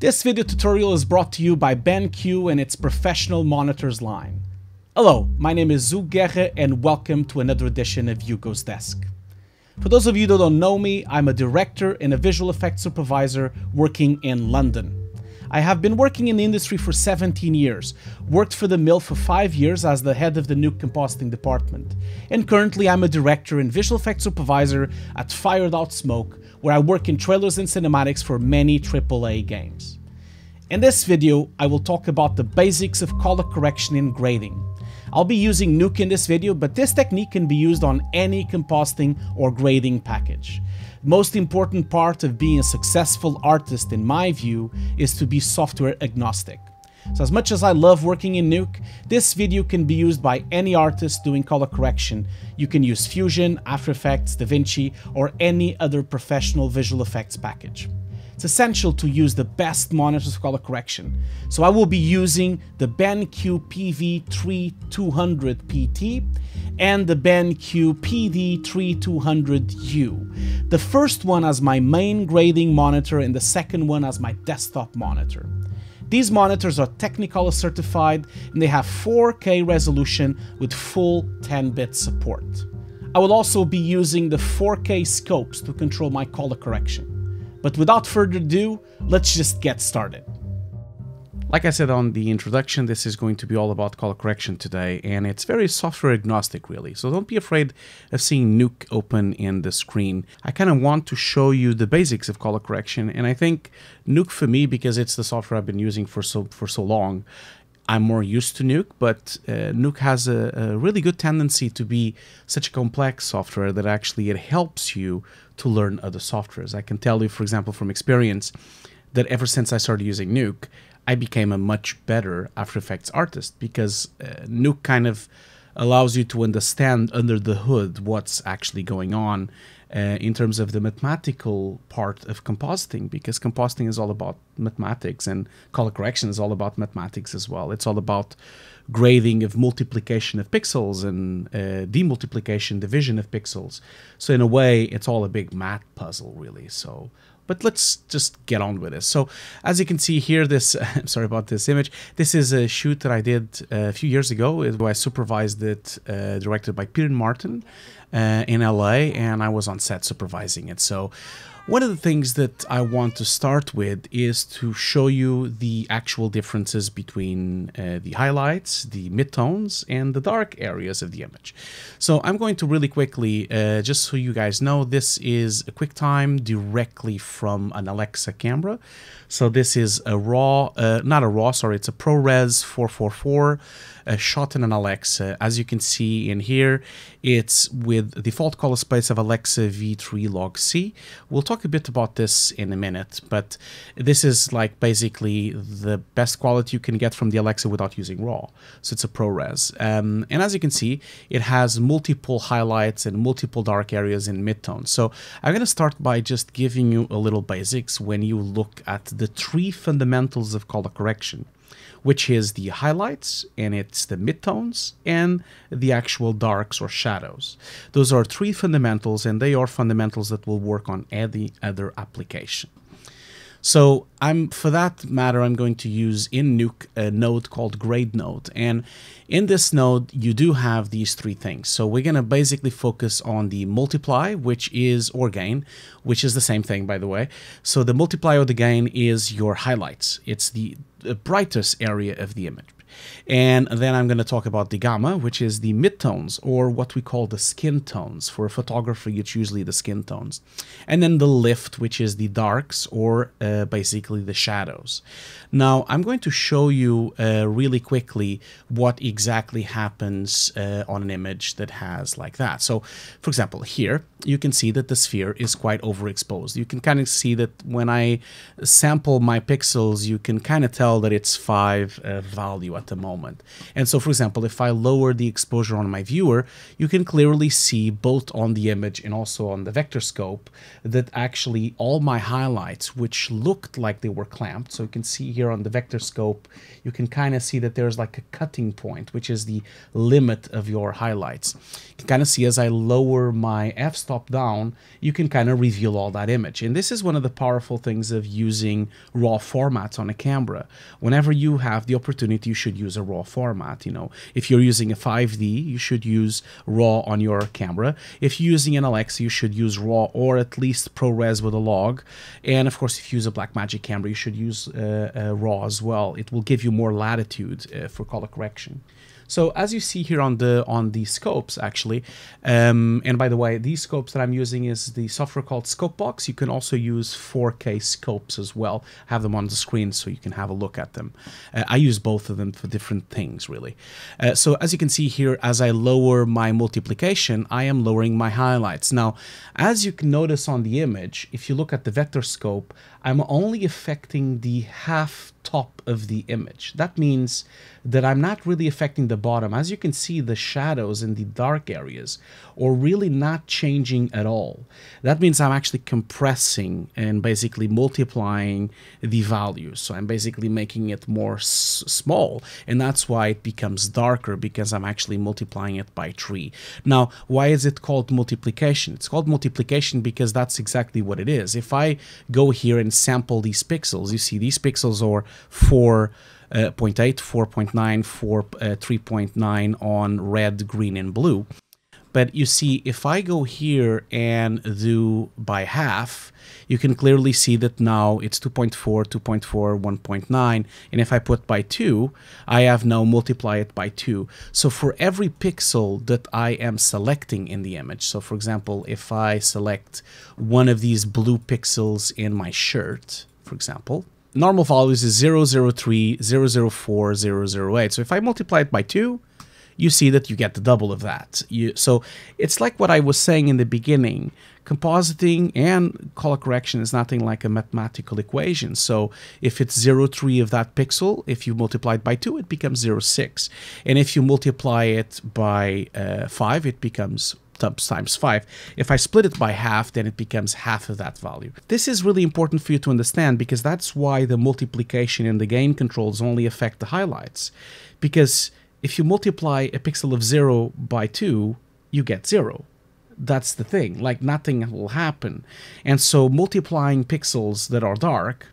This video tutorial is brought to you by BenQ and its professional monitors line. Hello, my name is Hugo Guerra and welcome to another edition of Hugo's Desk. For those of you that don't know me, I'm a director and a visual effects supervisor working in London. I have been working in the industry for 17 years, worked for the mill for 5 years as the head of the nuke compositing department, and currently I'm a director and visual effects supervisor at Fire Without Smoke, where I work in trailers and cinematics for many AAA games. In this video, I will talk about the basics of color correction in grading. I'll be using Nuke in this video, but this technique can be used on any compositing or grading package most important part of being a successful artist, in my view, is to be software agnostic. So as much as I love working in Nuke, this video can be used by any artist doing color correction. You can use Fusion, After Effects, DaVinci, or any other professional visual effects package. It's essential to use the best monitors for color correction. So I will be using the BenQ PV3200 PT and the BenQ PD3200U. The first one as my main grading monitor and the second one as my desktop monitor. These monitors are Technicolor certified and they have 4K resolution with full 10-bit support. I will also be using the 4K scopes to control my color correction. But without further ado, let's just get started. Like I said on the introduction, this is going to be all about color correction today, and it's very software agnostic really, so don't be afraid of seeing Nuke open in the screen. I kind of want to show you the basics of color correction, and I think Nuke for me, because it's the software I've been using for so, for so long, I'm more used to Nuke, but uh, Nuke has a, a, really good tendency to be such a complex software that actually it helps you to learn other softwares. I can tell you, for example, from experience, that ever since I started using Nuke, I became a much better After Effects artist because uh, Nuke kind of allows you to understand under the hood what's actually going on uh, in terms of the mathematical part of compositing, because compositing is all about mathematics and color correction is all about mathematics as well. It's all about grading of multiplication of pixels and uh, demultiplication, division of pixels. So in a way, it's all a big math puzzle, really. So but let's just get on with this. So as you can see here, this, I'm sorry about this image, this is a shoot that I did uh, a few years ago. I supervised it, uh, directed by Peter Martin uh, in LA, and I was on set supervising it. So one of the things that I want to start with is to show you the actual differences between uh, the highlights, the midtones, and the dark areas of the image. So I'm going to really quickly, uh, just so you guys know, this is a QuickTime directly from an Alexa camera. So this is a RAW, uh, not a RAW, sorry, it's a ProRes 444 uh, shot in an Alexa. As you can see in here, it's with default color space of Alexa V3 Log C. We'll talk a bit about this in a minute, but this is like basically the best quality you can get from the Alexa without using RAW. So it's a ProRes. Um, and as you can see, it has multiple highlights and multiple dark areas in midtones. So I'm going to start by just giving you a little basics when you look at the three fundamentals of color correction, which is the highlights and it's the midtones and the actual darks or shadows. Those are three fundamentals and they are fundamentals that will work on any other application. So I'm for that matter, I'm going to use in Nuke a node called grade node. And in this node, you do have these three things. So we're going to basically focus on the multiply, which is or gain, which is the same thing, by the way. So the multiply or the gain is your highlights. It's the brightest area of the image. And then I'm going to talk about the gamma, which is the midtones, or what we call the skin tones. For a photographer, it's usually the skin tones. And then the lift, which is the darks, or uh, basically the shadows. Now, I'm going to show you uh, really quickly what exactly happens uh, on an image that has like that. So, for example, here, you can see that the sphere is quite overexposed. You can kind of see that when I sample my pixels, you can kind of tell that it's 5 uh, value at the moment. And so, for example, if I lower the exposure on my viewer, you can clearly see both on the image and also on the vector scope that actually all my highlights, which looked like they were clamped, so you can see here on the vector scope, you can kind of see that there's like a cutting point, which is the limit of your highlights. You can kind of see as I lower my f-stop down, you can kind of reveal all that image. And this is one of the powerful things of using raw formats on a camera. Whenever you have the opportunity, you should use a raw format. You know, if you're using a 5D, you should use raw on your camera. If you're using an Alexa, you should use raw or at least ProRes with a log. And of course, if you use a Blackmagic camera, you should use uh, uh, raw as well. It will give you more latitude uh, for color correction. So as you see here on the on the scopes actually, um, and by the way, these scopes that I'm using is the software called Scopebox. You can also use 4K scopes as well. have them on the screen so you can have a look at them. Uh, I use both of them for different things really. Uh, so as you can see here, as I lower my multiplication, I am lowering my highlights. Now, as you can notice on the image, if you look at the vector scope, I'm only affecting the half top of the image. That means that I'm not really affecting the bottom. As you can see, the shadows in the dark areas are really not changing at all. That means I'm actually compressing and basically multiplying the values. So I'm basically making it more small, and that's why it becomes darker because I'm actually multiplying it by 3. Now, why is it called multiplication? It's called multiplication because that's exactly what it is. If I go here and sample these pixels, you see these pixels are 4 uh, 0.8, 4.9, 4, uh, 3.9 on red, green, and blue. But you see, if I go here and do by half, you can clearly see that now it's 2.4, 2.4, 1.9. And if I put by 2, I have now multiply it by 2. So for every pixel that I am selecting in the image, so for example, if I select one of these blue pixels in my shirt, for example, normal values is 003, 004, 008. So if I multiply it by 2, you see that you get the double of that. You, so it's like what I was saying in the beginning. Compositing and color correction is nothing like a mathematical equation. So if it's 03 of that pixel, if you multiply it by 2, it becomes 06. And if you multiply it by uh, 5, it becomes times 5. If I split it by half, then it becomes half of that value. This is really important for you to understand because that's why the multiplication and the gain controls only affect the highlights. Because if you multiply a pixel of 0 by 2, you get 0 that's the thing like nothing will happen and so multiplying pixels that are dark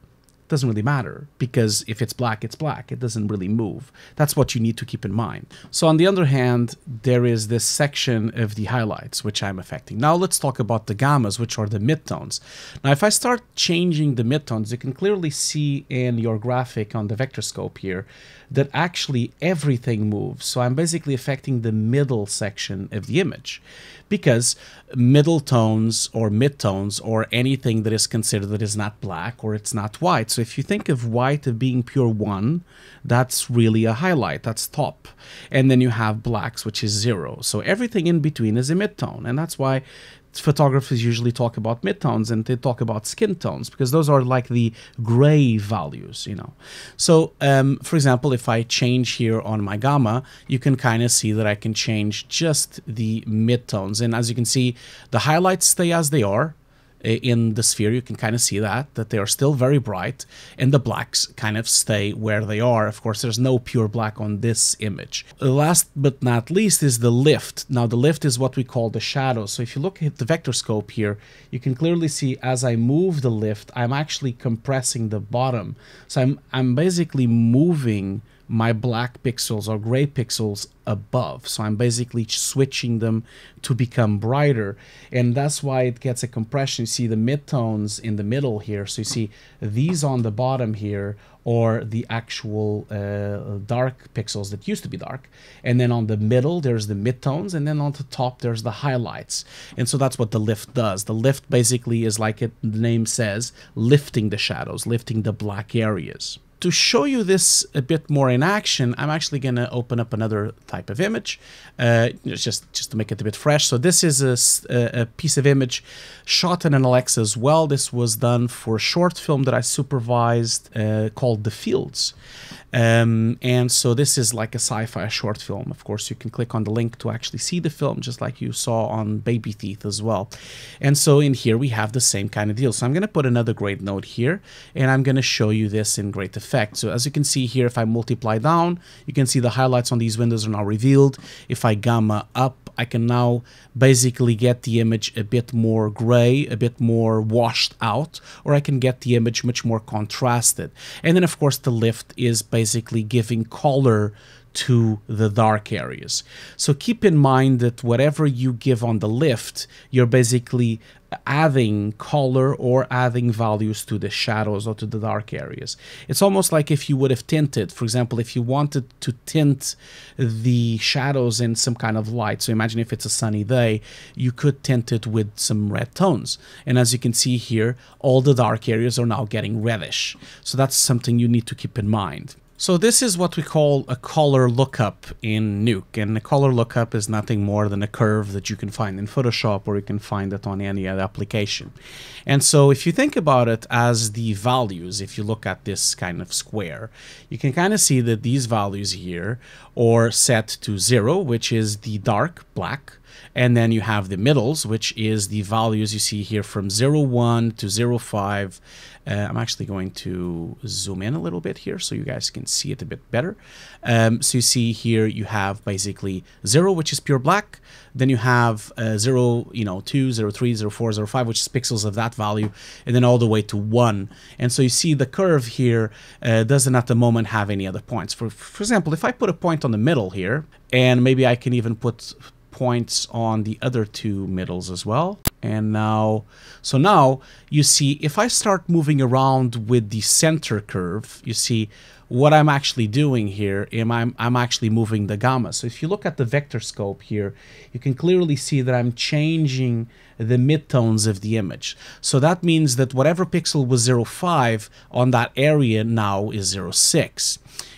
doesn't really matter because if it's black, it's black. It doesn't really move. That's what you need to keep in mind. So on the other hand, there is this section of the highlights, which I'm affecting. Now let's talk about the gammas, which are the midtones. Now, if I start changing the midtones, you can clearly see in your graphic on the vector scope here that actually everything moves. So I'm basically affecting the middle section of the image because middle tones or midtones or anything that is considered that is not black or it's not white. So if you think of white of being pure one, that's really a highlight, that's top. And then you have blacks, which is zero. So everything in between is a midtone. And that's why photographers usually talk about midtones and they talk about skin tones because those are like the gray values, you know. So, um, for example, if I change here on my gamma, you can kind of see that I can change just the midtones. And as you can see, the highlights stay as they are in the sphere, you can kind of see that, that they are still very bright, and the blacks kind of stay where they are. Of course, there's no pure black on this image. Last but not least is the lift. Now, the lift is what we call the shadow. So if you look at the vector scope here, you can clearly see as I move the lift, I'm actually compressing the bottom. So I'm, I'm basically moving my black pixels or gray pixels above. So I'm basically switching them to become brighter. And that's why it gets a compression. You see the midtones in the middle here. So you see these on the bottom here or the actual uh, dark pixels that used to be dark. And then on the middle, there's the midtones. And then on the top, there's the highlights. And so that's what the lift does. The lift basically is like it, the name says, lifting the shadows, lifting the black areas. To show you this a bit more in action, I'm actually going to open up another type of image, uh, just just to make it a bit fresh. So this is a, a piece of image shot in an Alexa as well. This was done for a short film that I supervised uh, called The Fields. Um, and so this is like a sci-fi short film. Of course, you can click on the link to actually see the film, just like you saw on Baby Teeth as well. And so in here we have the same kind of deal. So I'm going to put another grade node here, and I'm going to show you this in great effect. So as you can see here, if I multiply down, you can see the highlights on these windows are now revealed. If I gamma up, I can now basically get the image a bit more gray, a bit more washed out, or I can get the image much more contrasted. And then of course the lift is basically giving color to the dark areas. So keep in mind that whatever you give on the lift, you're basically adding color or adding values to the shadows or to the dark areas. It's almost like if you would have tinted, for example, if you wanted to tint the shadows in some kind of light. So imagine if it's a sunny day, you could tint it with some red tones. And as you can see here, all the dark areas are now getting reddish. So that's something you need to keep in mind. So this is what we call a color lookup in Nuke, and a color lookup is nothing more than a curve that you can find in Photoshop or you can find it on any other application. And so if you think about it as the values, if you look at this kind of square, you can kind of see that these values here are set to zero, which is the dark black, and then you have the middles, which is the values you see here from 0, 1 to 0, 5. Uh, I'm actually going to zoom in a little bit here so you guys can see it a bit better. Um, so you see here you have basically 0, which is pure black. Then you have uh, 0, you know, 2, 0, 3, 0, 4, 0, 5, which is pixels of that value, and then all the way to 1. And so you see the curve here uh, doesn't at the moment have any other points. For, for example, if I put a point on the middle here, and maybe I can even put points on the other two middles as well. And now, so now you see if I start moving around with the center curve, you see what I'm actually doing here, I'm, I'm actually moving the gamma. So if you look at the vector scope here, you can clearly see that I'm changing the midtones of the image. So that means that whatever pixel was 0.5 on that area now is 0.6.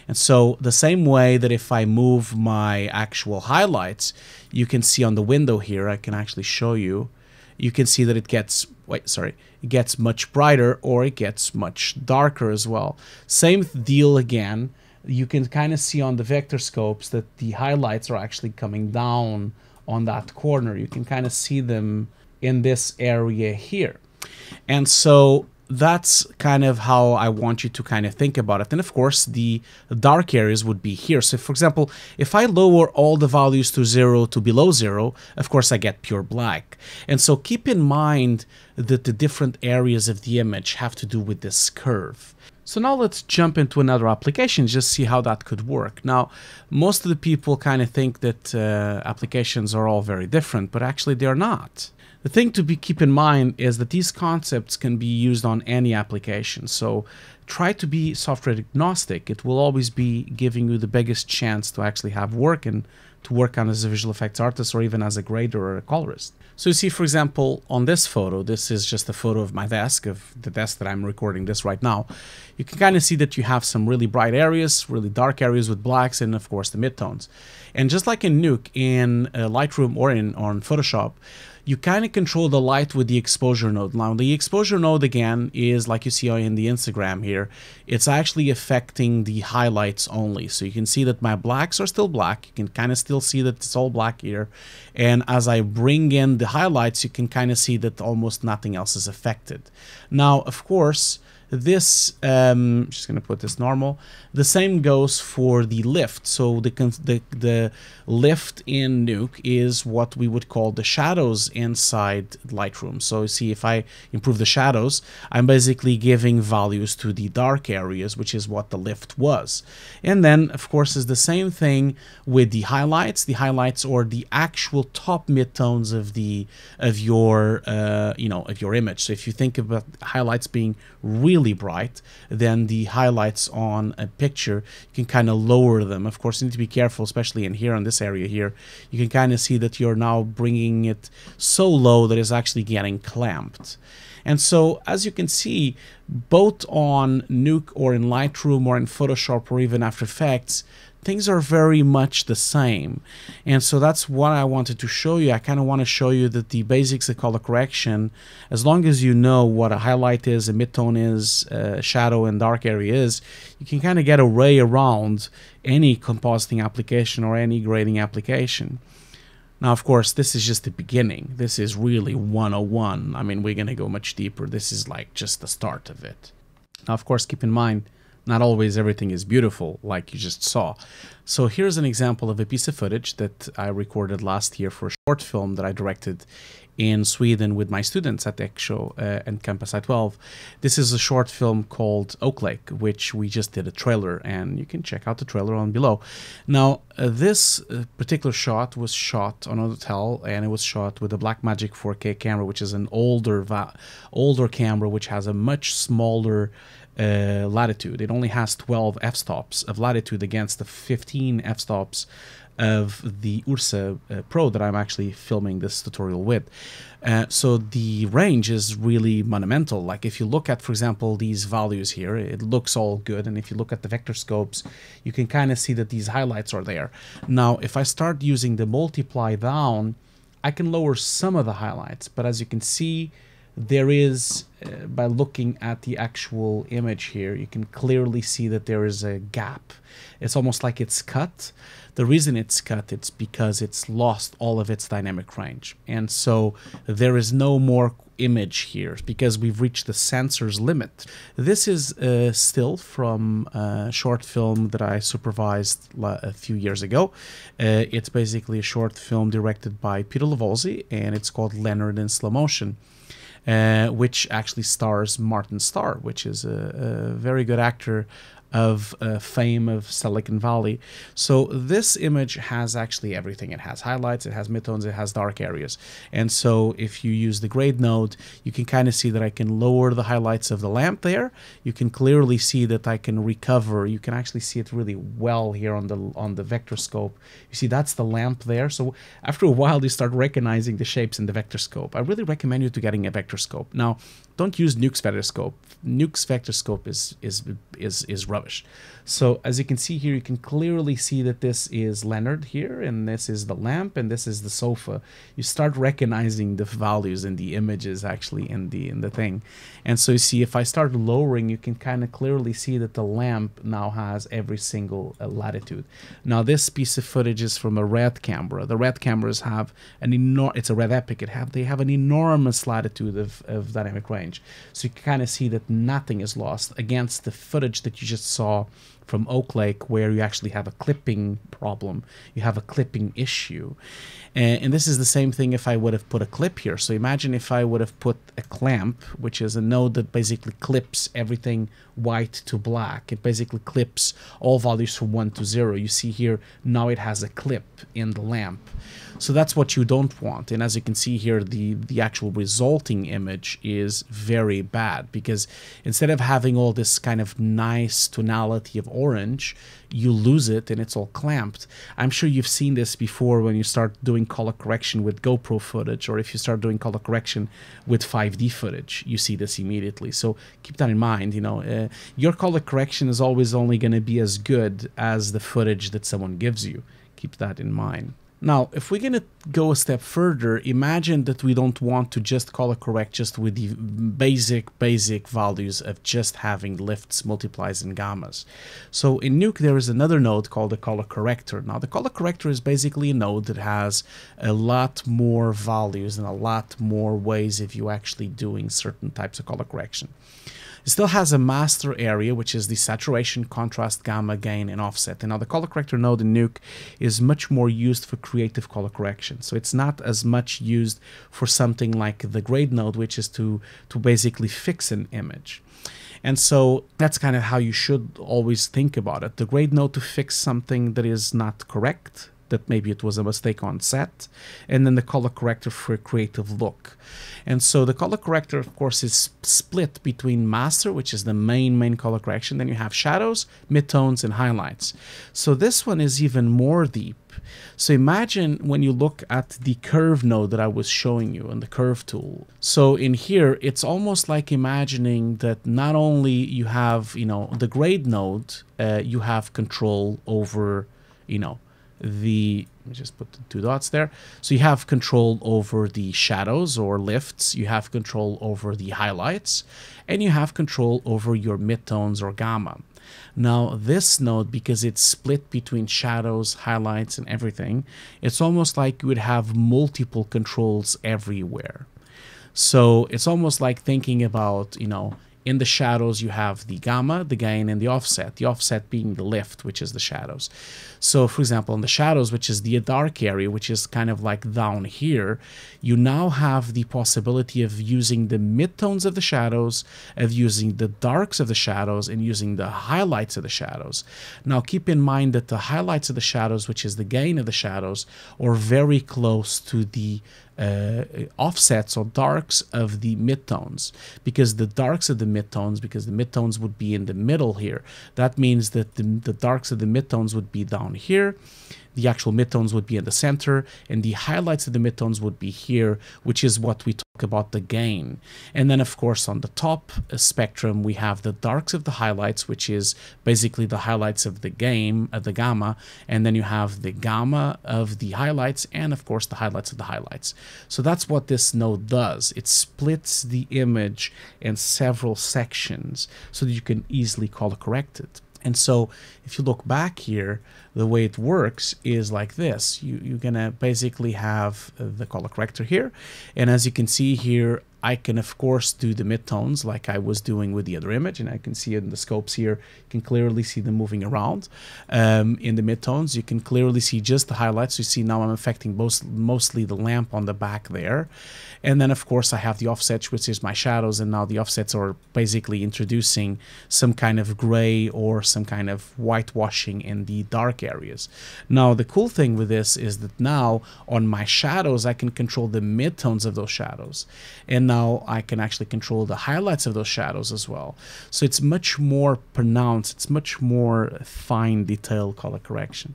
And so the same way that if I move my actual highlights, you can see on the window here, I can actually show you, you can see that it gets, wait, sorry, it gets much brighter or it gets much darker as well. Same deal again, you can kind of see on the vector scopes that the highlights are actually coming down on that corner. You can kind of see them in this area here. And so that's kind of how I want you to kind of think about it. And of course, the dark areas would be here. So for example, if I lower all the values to zero to below zero, of course I get pure black. And so keep in mind that the different areas of the image have to do with this curve. So now let's jump into another application, just see how that could work. Now, most of the people kind of think that uh, applications are all very different, but actually they're not. The thing to be keep in mind is that these concepts can be used on any application. So try to be software agnostic. It will always be giving you the biggest chance to actually have work and to work on as a visual effects artist or even as a grader or a colorist. So you see, for example, on this photo, this is just a photo of my desk, of the desk that I'm recording this right now. You can kind of see that you have some really bright areas, really dark areas with blacks, and of course the midtones. And just like in Nuke, in uh, Lightroom or in on Photoshop, you kind of control the light with the exposure node. Now, the exposure node, again, is like you see in the histogram here. It's actually affecting the highlights only. So you can see that my blacks are still black. You can kind of still see that it's all black here. And as I bring in the highlights, you can kind of see that almost nothing else is affected. Now, of course, this, um, just going to put this normal. The same goes for the lift. So the, the, the lift in Nuke is what we would call the shadows inside Lightroom. So see, if I improve the shadows, I'm basically giving values to the dark areas, which is what the lift was. And then, of course, is the same thing with the highlights. The highlights or the actual top midtones of the of your uh, you know of your image. So if you think about highlights being really really bright, then the highlights on a picture, you can kind of lower them. Of course, you need to be careful, especially in here, on this area here. You can kind of see that you're now bringing it so low that it's actually getting clamped. And so, as you can see, both on Nuke or in Lightroom or in Photoshop or even After Effects, things are very much the same. And so that's what I wanted to show you. I kind of want to show you that the basics of color correction, as long as you know what a highlight is, a midtone is, shadow and dark area is, you can kind of get a way around any compositing application or any grading application. Now, of course, this is just the beginning. This is really 101. I mean, we're going to go much deeper. This is like just the start of it. Now, of course, keep in mind, not always everything is beautiful, like you just saw. So here's an example of a piece of footage that I recorded last year for a short film that I directed in Sweden with my students at Eksjö uh, and Campus I-12. This is a short film called Oak Lake, which we just did a trailer, and you can check out the trailer on below. Now, uh, this uh, particular shot was shot on a hotel, and it was shot with a Blackmagic 4K camera, which is an older older camera, which has a much smaller uh, latitude. It only has 12 f-stops of latitude against the 15 f-stops of the Ursa uh, Pro that I'm actually filming this tutorial with. Uh, so the range is really monumental. Like if you look at, for example, these values here, it looks all good. And if you look at the vector scopes, you can kind of see that these highlights are there. Now, if I start using the multiply down, I can lower some of the highlights. But as you can see, there is, uh, by looking at the actual image here, you can clearly see that there is a gap. It's almost like it's cut. The reason it's cut, it's because it's lost all of its dynamic range. And so there is no more image here because we've reached the sensor's limit. This is uh, still from a short film that I supervised a few years ago. Uh, it's basically a short film directed by Peter Levolsy and it's called Leonard in Slow Motion. Uh, which actually stars Martin Starr, which is a, a very good actor of uh, fame of Silicon Valley. So this image has actually everything. It has highlights, it has midtones, it has dark areas. And so if you use the grade node, you can kind of see that I can lower the highlights of the lamp there. You can clearly see that I can recover. You can actually see it really well here on the on the vector scope. You see that's the lamp there. So after a while you start recognizing the shapes in the vector scope. I really recommend you to getting a vector scope. Now, don't use Nuke's vector scope. Nuke's vector scope is is is is rubbish. So as you can see here, you can clearly see that this is Leonard here, and this is the lamp, and this is the sofa. You start recognizing the values in the images actually in the in the thing. And so you see, if I start lowering, you can kind of clearly see that the lamp now has every single uh, latitude. Now this piece of footage is from a red camera. The red cameras have an enormous, it's a red epic, it have they have an enormous latitude of, of dynamic range. So you can kind of see that nothing is lost against the footage that you just saw from Oak Lake where you actually have a clipping problem. You have a clipping issue. And, and, this is the same thing if I would have put a clip here. So imagine if I would have put a clamp, which is a node that basically clips everything white to black. It basically clips all values from 1 to 0. You see here, now it has a clip in the lamp. So that's what you don't want. And as you can see here, the, the actual resulting image is very bad because instead of having all this kind of nice tonality of orange, you lose it and it's all clamped. I'm sure you've seen this before when you start doing color correction with GoPro footage or if you start doing color correction with 5D footage, you see this immediately. So keep that in mind, you know, uh, your color correction is always only going to be as good as the footage that someone gives you. Keep that in mind. Now, if we're going to go a step further, imagine that we don't want to just color correct just with the basic, basic values of just having lifts, multiplies, and gammas. So in Nuke, there is another node called the color corrector. Now, the color corrector is basically a node that has a lot more values and a lot more ways if you actually doing certain types of color correction. It still has a master area, which is the saturation, contrast, gamma, gain, and offset. And now the color corrector node in Nuke is much more used for creative color correction. So it's not as much used for something like the grade node, which is to, to basically fix an image. And so that's kind of how you should always think about it. The grade node to fix something that is not correct that maybe it was a mistake on set, and then the color corrector for a creative look. And so the color corrector, of course, is split between master, which is the main, main color correction. Then you have shadows, midtones, and highlights. So this one is even more deep. So imagine when you look at the curve node that I was showing you on the curve tool. So in here, it's almost like imagining that not only you have, you know, the grade node, uh, you have control over, you know, the let me just put the two dots there so you have control over the shadows or lifts you have control over the highlights and you have control over your midtones or gamma now this node because it's split between shadows highlights and everything it's almost like you would have multiple controls everywhere so it's almost like thinking about you know in the shadows, you have the gamma, the gain, and the offset. The offset being the lift, which is the shadows. So, for example, in the shadows, which is the dark area, which is kind of like down here, you now have the possibility of using the midtones of the shadows, of using the darks of the shadows, and using the highlights of the shadows. Now, keep in mind that the highlights of the shadows, which is the gain of the shadows, are very close to the uh, offsets or darks of the midtones because the darks of the midtones because the midtones would be in the middle here that means that the, the darks of the midtones would be down here. The actual midtones would be in the center and the highlights of the midtones would be here which is what we talk about the gain. And then of course on the top uh, spectrum we have the darks of the highlights which is basically the highlights of the game of the gamma and then you have the gamma of the highlights and of course the highlights of the highlights. So that's what this node does. It splits the image in several sections so that you can easily color correct it and so if you look back here, the way it works is like this. You, you're going to basically have uh, the color corrector here. And as you can see here, I can of course do the midtones like I was doing with the other image and I can see it in the scopes here you can clearly see them moving around. Um, in the midtones you can clearly see just the highlights. You see now I'm affecting most, mostly the lamp on the back there. And then of course I have the offsets which is my shadows and now the offsets are basically introducing some kind of gray or some kind of whitewashing in the dark areas. Now the cool thing with this is that now on my shadows I can control the midtones of those shadows. And now I can actually control the highlights of those shadows as well. So it's much more pronounced, it's much more fine detail color correction.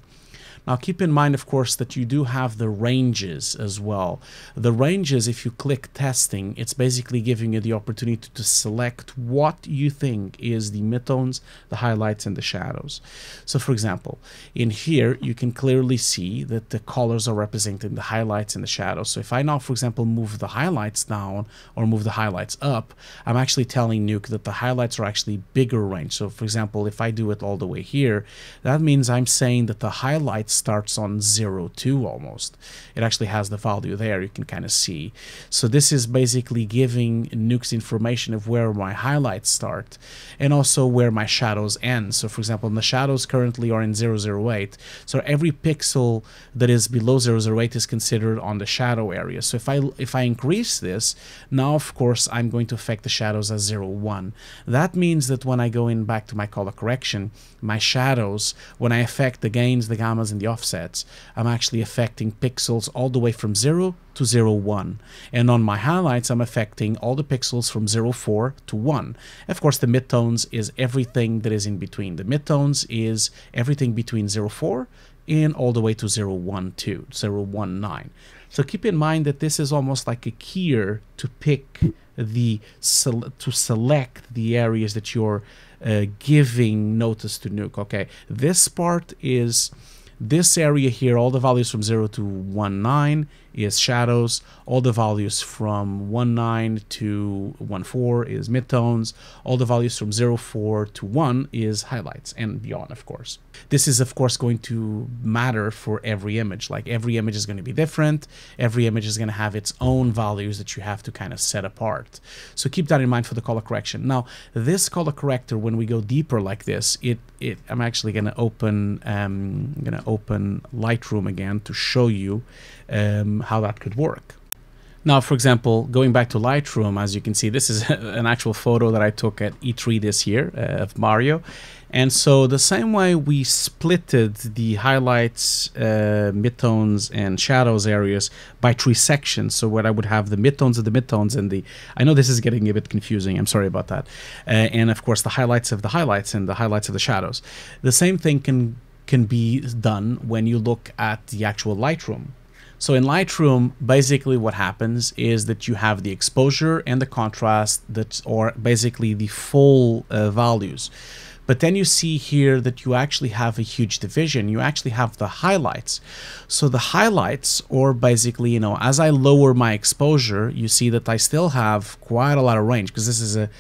Now keep in mind, of course, that you do have the ranges as well. The ranges, if you click testing, it's basically giving you the opportunity to select what you think is the midtones, the highlights, and the shadows. So for example, in here, you can clearly see that the colors are representing the highlights and the shadows. So if I now, for example, move the highlights down or move the highlights up, I'm actually telling Nuke that the highlights are actually bigger range. So for example, if I do it all the way here, that means I'm saying that the highlights starts on 0, 2 almost. It actually has the value there, you can kind of see. So this is basically giving Nuke's information of where my highlights start and also where my shadows end. So for example, the shadows currently are in 008. So every pixel that is below 008 is considered on the shadow area. So if I if I increase this, now of course I'm going to affect the shadows as 01. That means that when I go in back to my color correction, my shadows, when I affect the gains, the gammas, and the offsets, I'm actually affecting pixels all the way from 0 to 0, 1. And on my highlights, I'm affecting all the pixels from 0, 4 to 1. Of course, the midtones is everything that is in between. The midtones is everything between 0, 4 and all the way to 0, 1, 2, 0, 1, 9. So keep in mind that this is almost like a keyer to pick the to select the areas that you're uh, giving notice to nuke. Okay, this part is this area here, all the values from 0 to 1, 9 is shadows. All the values from 1.9 to 1.4 is midtones. All the values from 0.4 to 1 is highlights and beyond, of course. This is, of course, going to matter for every image. Like every image is going to be different. Every image is going to have its own values that you have to kind of set apart. So keep that in mind for the color correction. Now, this color corrector, when we go deeper like this, it, it I'm actually going to open, um, I'm going to open Lightroom again to show you um, how that could work. Now, for example, going back to Lightroom, as you can see, this is an actual photo that I took at E3 this year uh, of Mario. And so the same way we splitted the highlights, uh, midtones, and shadows areas by three sections. So where I would have the midtones of the midtones and the, I know this is getting a bit confusing. I'm sorry about that. Uh, and of course the highlights of the highlights and the highlights of the shadows. The same thing can can be done when you look at the actual Lightroom. So in Lightroom, basically what happens is that you have the exposure and the contrast that or basically the full uh, values. But then you see here that you actually have a huge division. You actually have the highlights. So the highlights, or basically, you know, as I lower my exposure, you see that I still have quite a lot of range because this is a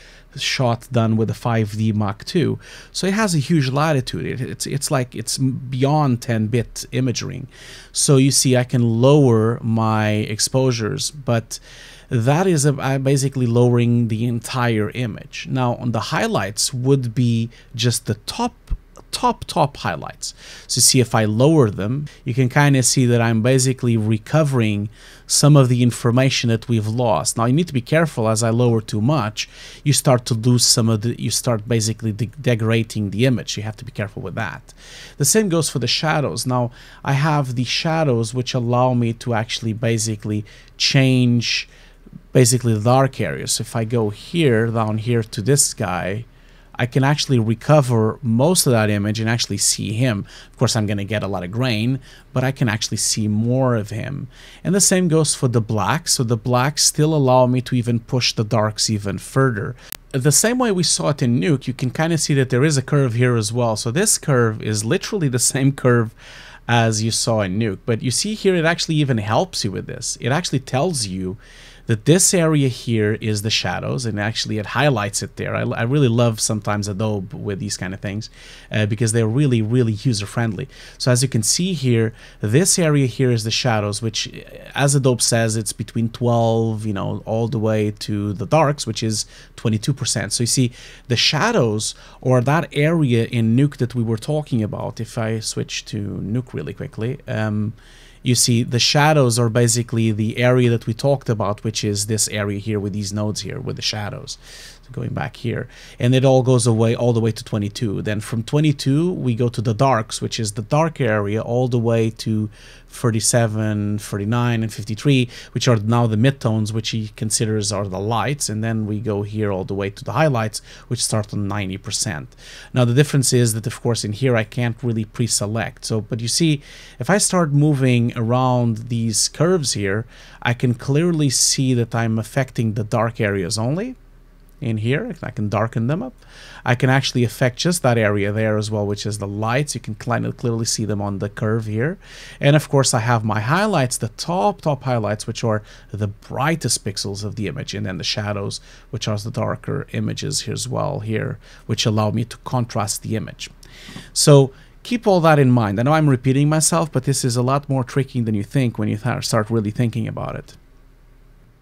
shot done with a 5D Mark II. So it has a huge latitude. It, it's it's like it's beyond 10-bit imaging. So you see I can lower my exposures, but that is a, basically lowering the entire image. Now on the highlights would be just the top top top highlights. So see if I lower them you can kind of see that I'm basically recovering some of the information that we've lost. Now you need to be careful as I lower too much you start to lose some of the you start basically de degrading the image. You have to be careful with that. The same goes for the shadows. Now I have the shadows which allow me to actually basically change basically the dark areas. So if I go here, down here to this guy, I can actually recover most of that image and actually see him. Of course, I'm going to get a lot of grain, but I can actually see more of him. And the same goes for the blacks. So the blacks still allow me to even push the darks even further. The same way we saw it in Nuke, you can kind of see that there is a curve here as well. So this curve is literally the same curve as you saw in Nuke. But you see here, it actually even helps you with this. It actually tells you that this area here is the shadows and actually it highlights it there. I, I really love sometimes Adobe with these kind of things uh, because they're really, really user friendly. So as you can see here, this area here is the shadows, which as Adobe says, it's between 12, you know, all the way to the darks, which is 22%. So you see the shadows or that area in Nuke that we were talking about, if I switch to Nuke really quickly, um, you see the shadows are basically the area that we talked about, which is this area here with these nodes here with the shadows. Going back here, and it all goes away all the way to 22. Then from 22, we go to the darks, which is the dark area all the way to 37, 49, and 53, which are now the midtones, which he considers are the lights. And then we go here all the way to the highlights, which start on 90%. Now, the difference is that, of course, in here, I can't really pre-select. So, but you see, if I start moving around these curves here, I can clearly see that I'm affecting the dark areas only in here. I can darken them up. I can actually affect just that area there as well, which is the lights. You can clearly see them on the curve here. And of course, I have my highlights, the top, top highlights, which are the brightest pixels of the image, and then the shadows, which are the darker images here as well here, which allow me to contrast the image. So keep all that in mind. I know I'm repeating myself, but this is a lot more tricky than you think when you start really thinking about it.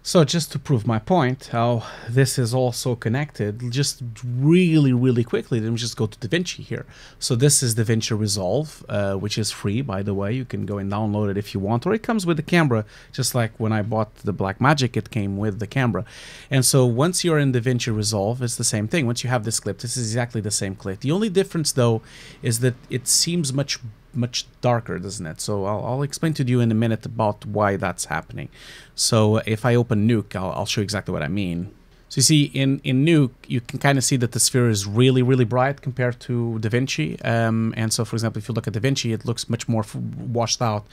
So just to prove my point, how this is also connected, just really, really quickly, let me just go to DaVinci here. So this is DaVinci Resolve, uh, which is free, by the way. You can go and download it if you want, or it comes with the camera, just like when I bought the Blackmagic, it came with the camera. And so once you're in DaVinci Resolve, it's the same thing. Once you have this clip, this is exactly the same clip. The only difference, though, is that it seems much much darker, doesn't it? So I'll, I'll, explain to you in a minute about why that's happening. So if I open Nuke, I'll, I'll show you exactly what I mean. So you see, in, in Nuke, you can kind of see that the sphere is really, really bright compared to DaVinci. Um, and so, for example, if you look at DaVinci, it looks much more washed out.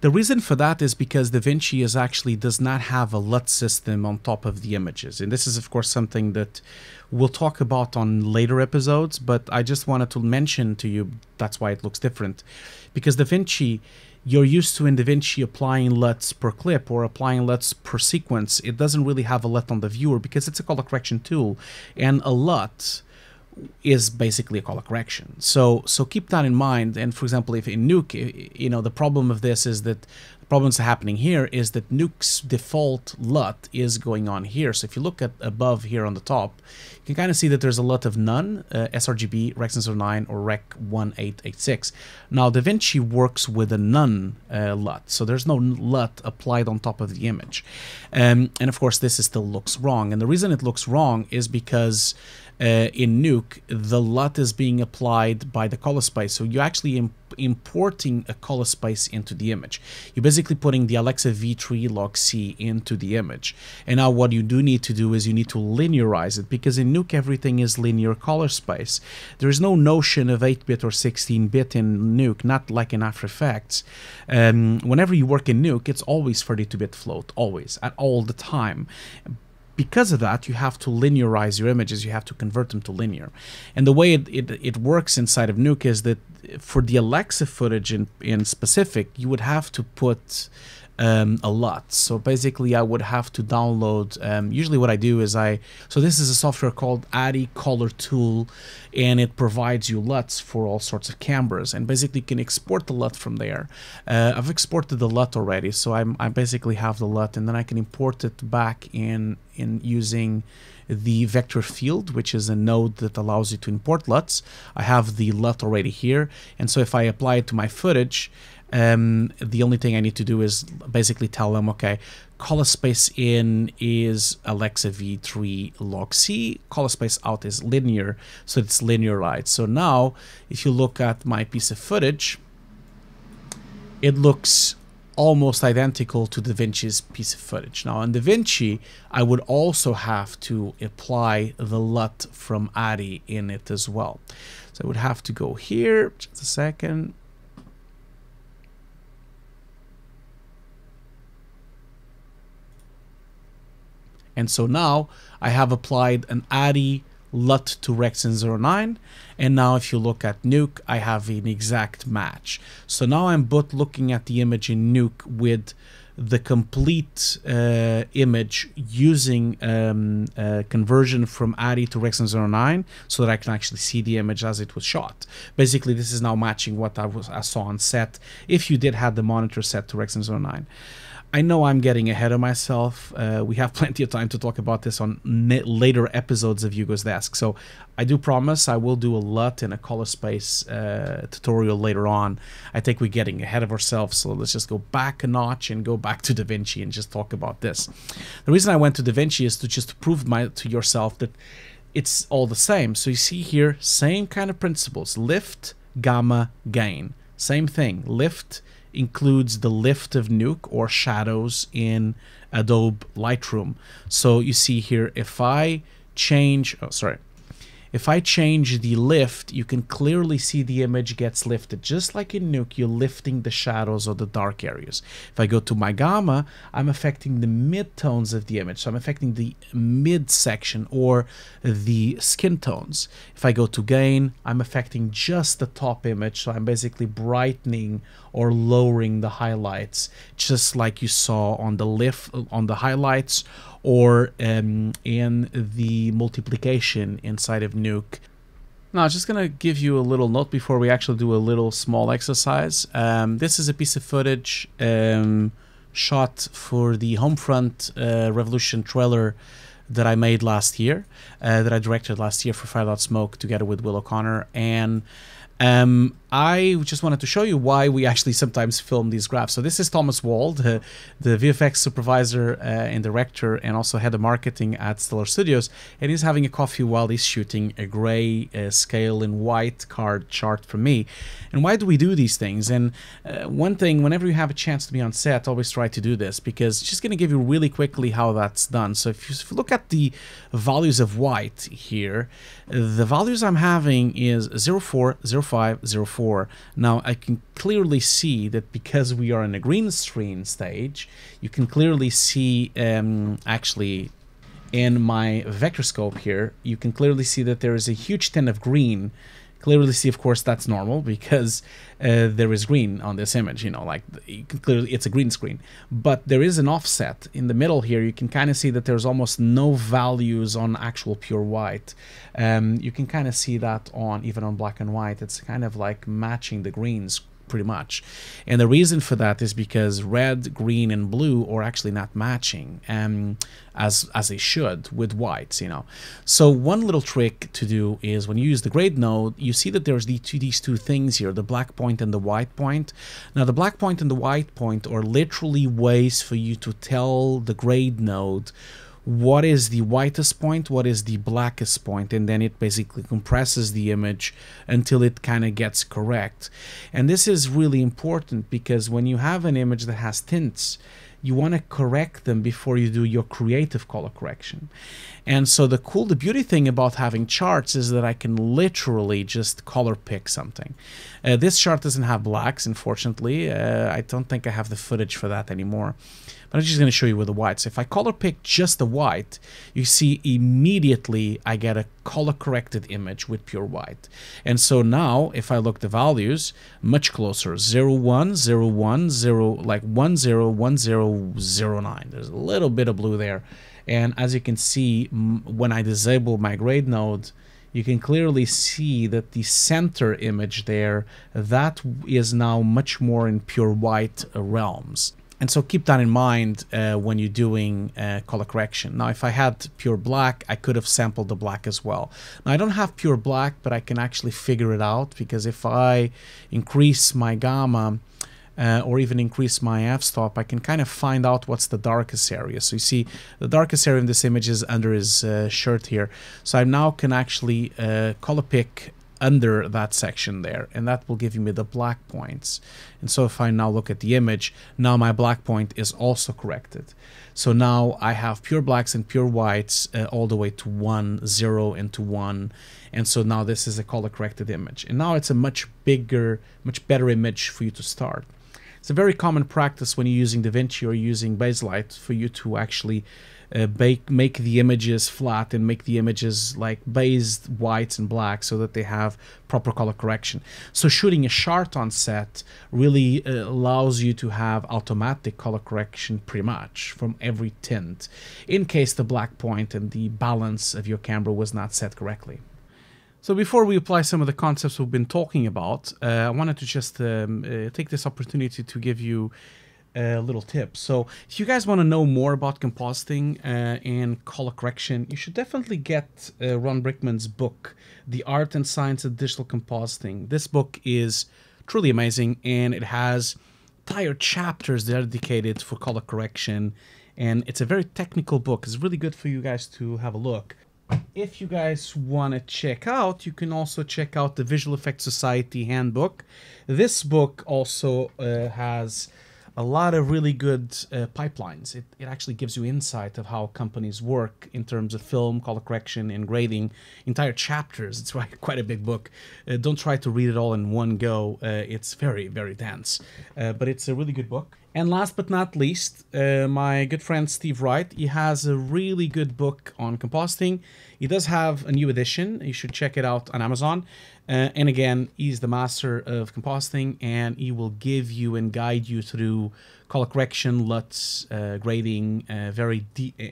The reason for that is because DaVinci is actually does not have a LUT system on top of the images. And this is, of course, something that we'll talk about on later episodes, but I just wanted to mention to you that's why it looks different. Because DaVinci, you're used to in DaVinci applying LUTs per clip or applying LUTs per sequence. It doesn't really have a LUT on the viewer because it's a color correction tool. And a LUT is basically a color correction. So so keep that in mind. And for example, if in Nuke, you know, the problem of this is that problems happening here is that Nuke's default LUT is going on here. So if you look at above here on the top, you can kind of see that there's a LUT of none, uh, sRGB, Rec 09, or Rec 1886. Now DaVinci works with a none uh, LUT, so there's no LUT applied on top of the image. Um, and of course this is still looks wrong. And the reason it looks wrong is because in Nuke, the LUT is being applied by the color space. So you're actually imp importing a color space into the image. You're basically putting the Alexa V3 log C into the image. And now what you do need to do is you need to linearize it because in Nuke everything is linear color space. There is no notion of 8-bit or 16-bit in Nuke, not like in After Effects. Um, whenever you work in Nuke, it's always 32-bit float, always, at all the time because of that, you have to linearize your images. You have to convert them to linear. And the way it, it, it works inside of Nuke is that for the Alexa footage in, in specific, you would have to put um, a LUT. So basically, I would have to download. Um, usually, what I do is I. So this is a software called ARRI Color Tool, and it provides you LUTs for all sorts of cameras, and basically you can export the LUT from there. Uh, I've exported the LUT already, so I'm, I basically have the LUT, and then I can import it back in in using the vector field, which is a node that allows you to import LUTs. I have the LUT already here, and so if I apply it to my footage, um, the only thing I need to do is basically tell them, okay, color space in is Alexa V3 log C, color space out is linear, so it's linear light. So now, if you look at my piece of footage, it looks almost identical to DaVinci's piece of footage. Now on DaVinci, I would also have to apply the LUT from ARRI in it as well. So I would have to go here, just a second, And so now I have applied an ARRI LUT to Rec 709 and now if you look at Nuke I have an exact match. So now I'm both looking at the image in Nuke with the complete uh, image using um, conversion from ARRI to Rec 709 so that I can actually see the image as it was shot. Basically this is now matching what I, was, I saw on set if you did have the monitor set to Rec 709. I know I'm getting ahead of myself. Uh, we have plenty of time to talk about this on later episodes of Hugo's Desk. So I do promise I will do a LUT in a color space uh, tutorial later on. I think we're getting ahead of ourselves. So let's just go back a notch and go back to DaVinci and just talk about this. The reason I went to DaVinci is to just prove my, to yourself that it's all the same. So you see here, same kind of principles. Lift, gamma, gain. Same thing. Lift, includes the lift of Nuke or shadows in Adobe Lightroom. So you see here, if I change, oh, sorry, if I change the lift, you can clearly see the image gets lifted. Just like in Nuke, you're lifting the shadows or the dark areas. If I go to my gamma, I'm affecting the mid-tones of the image. So I'm affecting the mid-section or the skin tones. If I go to gain, I'm affecting just the top image. So I'm basically brightening or lowering the highlights, just like you saw on the lift, on the highlights or um, in the multiplication inside of Nuke. Now, I'm just going to give you a little note before we actually do a little small exercise. Um, this is a piece of footage um, shot for the Homefront uh, Revolution trailer that I made last year, uh, that I directed last year for Fire Smoke together with Will O'Connor. And um, I just wanted to show you why we actually sometimes film these graphs. So this is Thomas Wald, the, the VFX supervisor uh, and director and also head of marketing at Stellar Studios. And he's having a coffee while he's shooting a gray uh, scale in white card chart for me. And why do we do these things? And uh, one thing, whenever you have a chance to be on set, always try to do this because it's just going to give you really quickly how that's done. So if you, if you look at the values of white here, the values I'm having is 04, 04, 4. Now I can clearly see that because we are in a green screen stage, you can clearly see um, actually in my vector scope here, you can clearly see that there is a huge tint of green clearly see, of course, that's normal because uh, there is green on this image. You know, like you clearly it's a green screen, but there is an offset in the middle here. You can kind of see that there's almost no values on actual pure white. Um, you can kind of see that on even on black and white. It's kind of like matching the greens pretty much. And the reason for that is because red, green, and blue are actually not matching um, as as they should with whites, you know. So one little trick to do is when you use the grade node, you see that there's the two, these two things here, the black point and the white point. Now the black point and the white point are literally ways for you to tell the grade node what is the whitest point, what is the blackest point, and then it basically compresses the image until it kind of gets correct. And this is really important because when you have an image that has tints, you want to correct them before you do your creative color correction. And so the cool, the beauty thing about having charts is that I can literally just color pick something. Uh, this chart doesn't have blacks, unfortunately. Uh, I don't think I have the footage for that anymore. But I'm just going to show you with the whites. If I color pick just the white, you see immediately I get a color corrected image with pure white. And so now if I look the values much closer 0 1 0 1 0 like 1 0 1 0 0 9. There's a little bit of blue there. And as you can see when I disable my grade node you can clearly see that the center image there that is now much more in pure white realms and so keep that in mind uh, when you're doing uh, color correction. Now, if I had pure black, I could have sampled the black as well. Now, I don't have pure black, but I can actually figure it out because if I increase my gamma uh, or even increase my f-stop, I can kind of find out what's the darkest area. So you see the darkest area in this image is under his uh, shirt here. So I now can actually uh, color pick under that section there and that will give me the black points. And so if I now look at the image now my black point is also corrected. So now I have pure blacks and pure whites uh, all the way to 1 0 and to 1 and so now this is a color corrected image. And now it's a much bigger much better image for you to start. It's a very common practice when you're using DaVinci or using Baselight for you to actually uh, bake, make the images flat and make the images like based whites and blacks so that they have proper color correction. So shooting a shot on set really uh, allows you to have automatic color correction pretty much from every tint in case the black point and the balance of your camera was not set correctly. So before we apply some of the concepts we've been talking about, uh, I wanted to just um, uh, take this opportunity to give you a little tip. So if you guys want to know more about compositing uh, and color correction, you should definitely get uh, Ron Brinkmann's book, The Art and Science of Digital Compositing. This book is truly amazing and it has entire chapters that are dedicated for color correction and it's a very technical book. It's really good for you guys to have a look if you guys want to check out, you can also check out the Visual Effects Society handbook. This book also uh, has a lot of really good uh, pipelines. It, it actually gives you insight of how companies work in terms of film, color correction, and grading. Entire chapters. It's quite a big book. Uh, don't try to read it all in one go. Uh, it's very, very dense. Uh, but it's a really good book. And last but not least, uh, my good friend Steve Wright, he has a really good book on compositing. He does have a new edition. You should check it out on Amazon. Uh, and again, he's the master of compositing and he will give you and guide you through color correction, LUTs, uh, grading, uh, very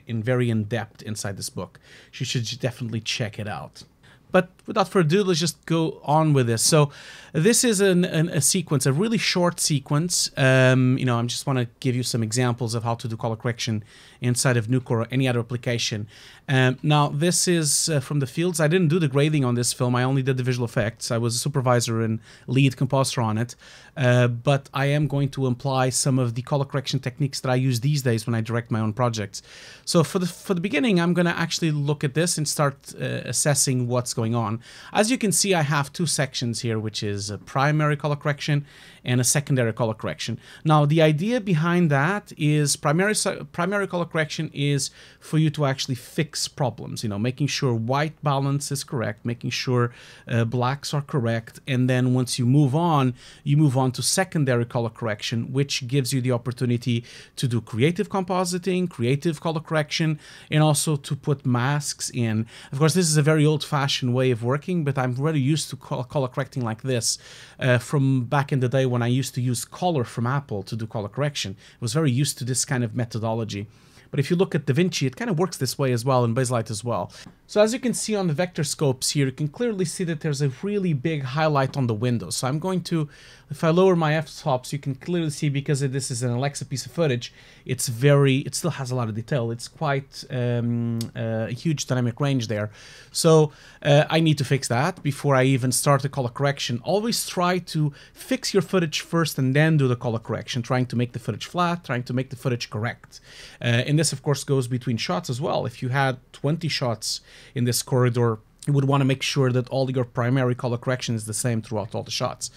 and very in depth inside this book. You should definitely check it out. But without further ado, let's just go on with this. So this is an, an, a sequence, a really short sequence. Um, you know, I just want to give you some examples of how to do color correction inside of Nuke or any other application. Um, now, this is uh, from the fields. I didn't do the grading on this film. I only did the visual effects. I was a supervisor and lead composer on it. Uh, but I am going to apply some of the color correction techniques that I use these days when I direct my own projects. So for the for the beginning, I'm going to actually look at this and start uh, assessing what's going on. As you can see, I have two sections here, which is primary color correction and a secondary color correction. Now, the idea behind that is primary primary color correction is for you to actually fix problems, you know, making sure white balance is correct, making sure uh, blacks are correct, and then once you move on, you move on to secondary color correction, which gives you the opportunity to do creative compositing, creative color correction, and also to put masks in. Of course, this is a very old-fashioned old-fashioned way of working, but I'm really used to color correcting like this uh, from back in the day when I used to use color from Apple to do color correction. I was very used to this kind of methodology. But if you look at DaVinci, it kind of works this way as well, and Baselight as well. So as you can see on the vector scopes here, you can clearly see that there's a really big highlight on the window. So I'm going to, if I lower my f-stops, you can clearly see because this is an Alexa piece of footage, it's very, it still has a lot of detail. It's quite um, uh, a huge dynamic range there. So uh, I need to fix that before I even start the color correction. Always try to fix your footage first and then do the color correction, trying to make the footage flat, trying to make the footage correct. Uh, this, of course, goes between shots as well. If you had 20 shots in this corridor you would want to make sure that all your primary color correction is the same throughout all the shots.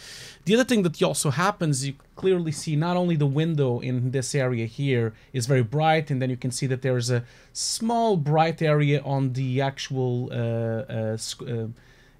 The other thing that also happens, you clearly see not only the window in this area here is very bright, and then you can see that there's a small bright area on the actual uh, uh, uh,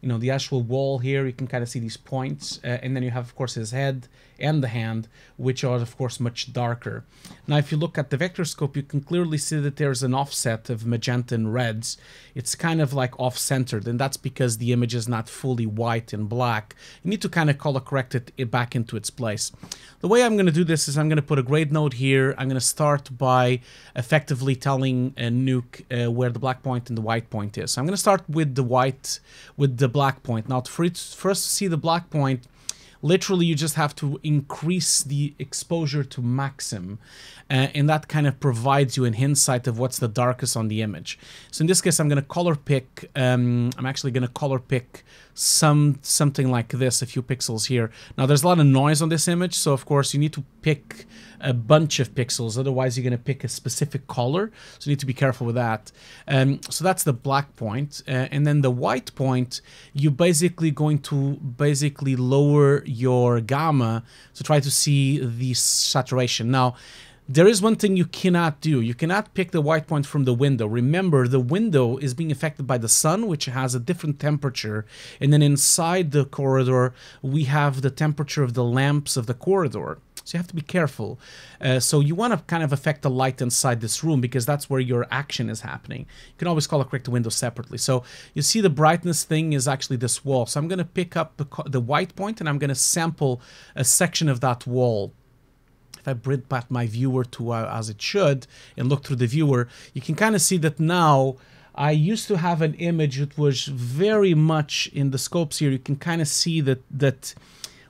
you know, the actual wall here, you can kind of see these points. Uh, and then you have, of course, his head and the hand, which are, of course, much darker. Now, if you look at the vector scope, you can clearly see that there's an offset of magenta and reds. It's kind of like off-centered, and that's because the image is not fully white and black. You need to kind of color correct it back into its place. The way I'm going to do this is I'm going to put a grade node here. I'm going to start by effectively telling nuke uh, where the black point and the white point is. So I'm going to start with the white, with the black point. Now, for it, first to see the black point, literally you just have to increase the exposure to maximum uh, and that kind of provides you an insight of what's the darkest on the image so in this case i'm going to color pick um, i'm actually going to color pick some something like this, a few pixels here. Now there's a lot of noise on this image, so of course you need to pick a bunch of pixels, otherwise you're going to pick a specific color, so you need to be careful with that. Um, so that's the black point, uh, and then the white point, you're basically going to basically lower your gamma to try to see the saturation. Now, there is one thing you cannot do. You cannot pick the white point from the window. Remember, the window is being affected by the sun, which has a different temperature. And then inside the corridor, we have the temperature of the lamps of the corridor. So you have to be careful. Uh, so you want to kind of affect the light inside this room because that's where your action is happening. You can always color correct the window separately. So you see the brightness thing is actually this wall. So I'm going to pick up the, the white point and I'm going to sample a section of that wall if I bring back my viewer to uh, as it should and look through the viewer, you can kind of see that now I used to have an image that was very much in the scopes here. You can kind of see that that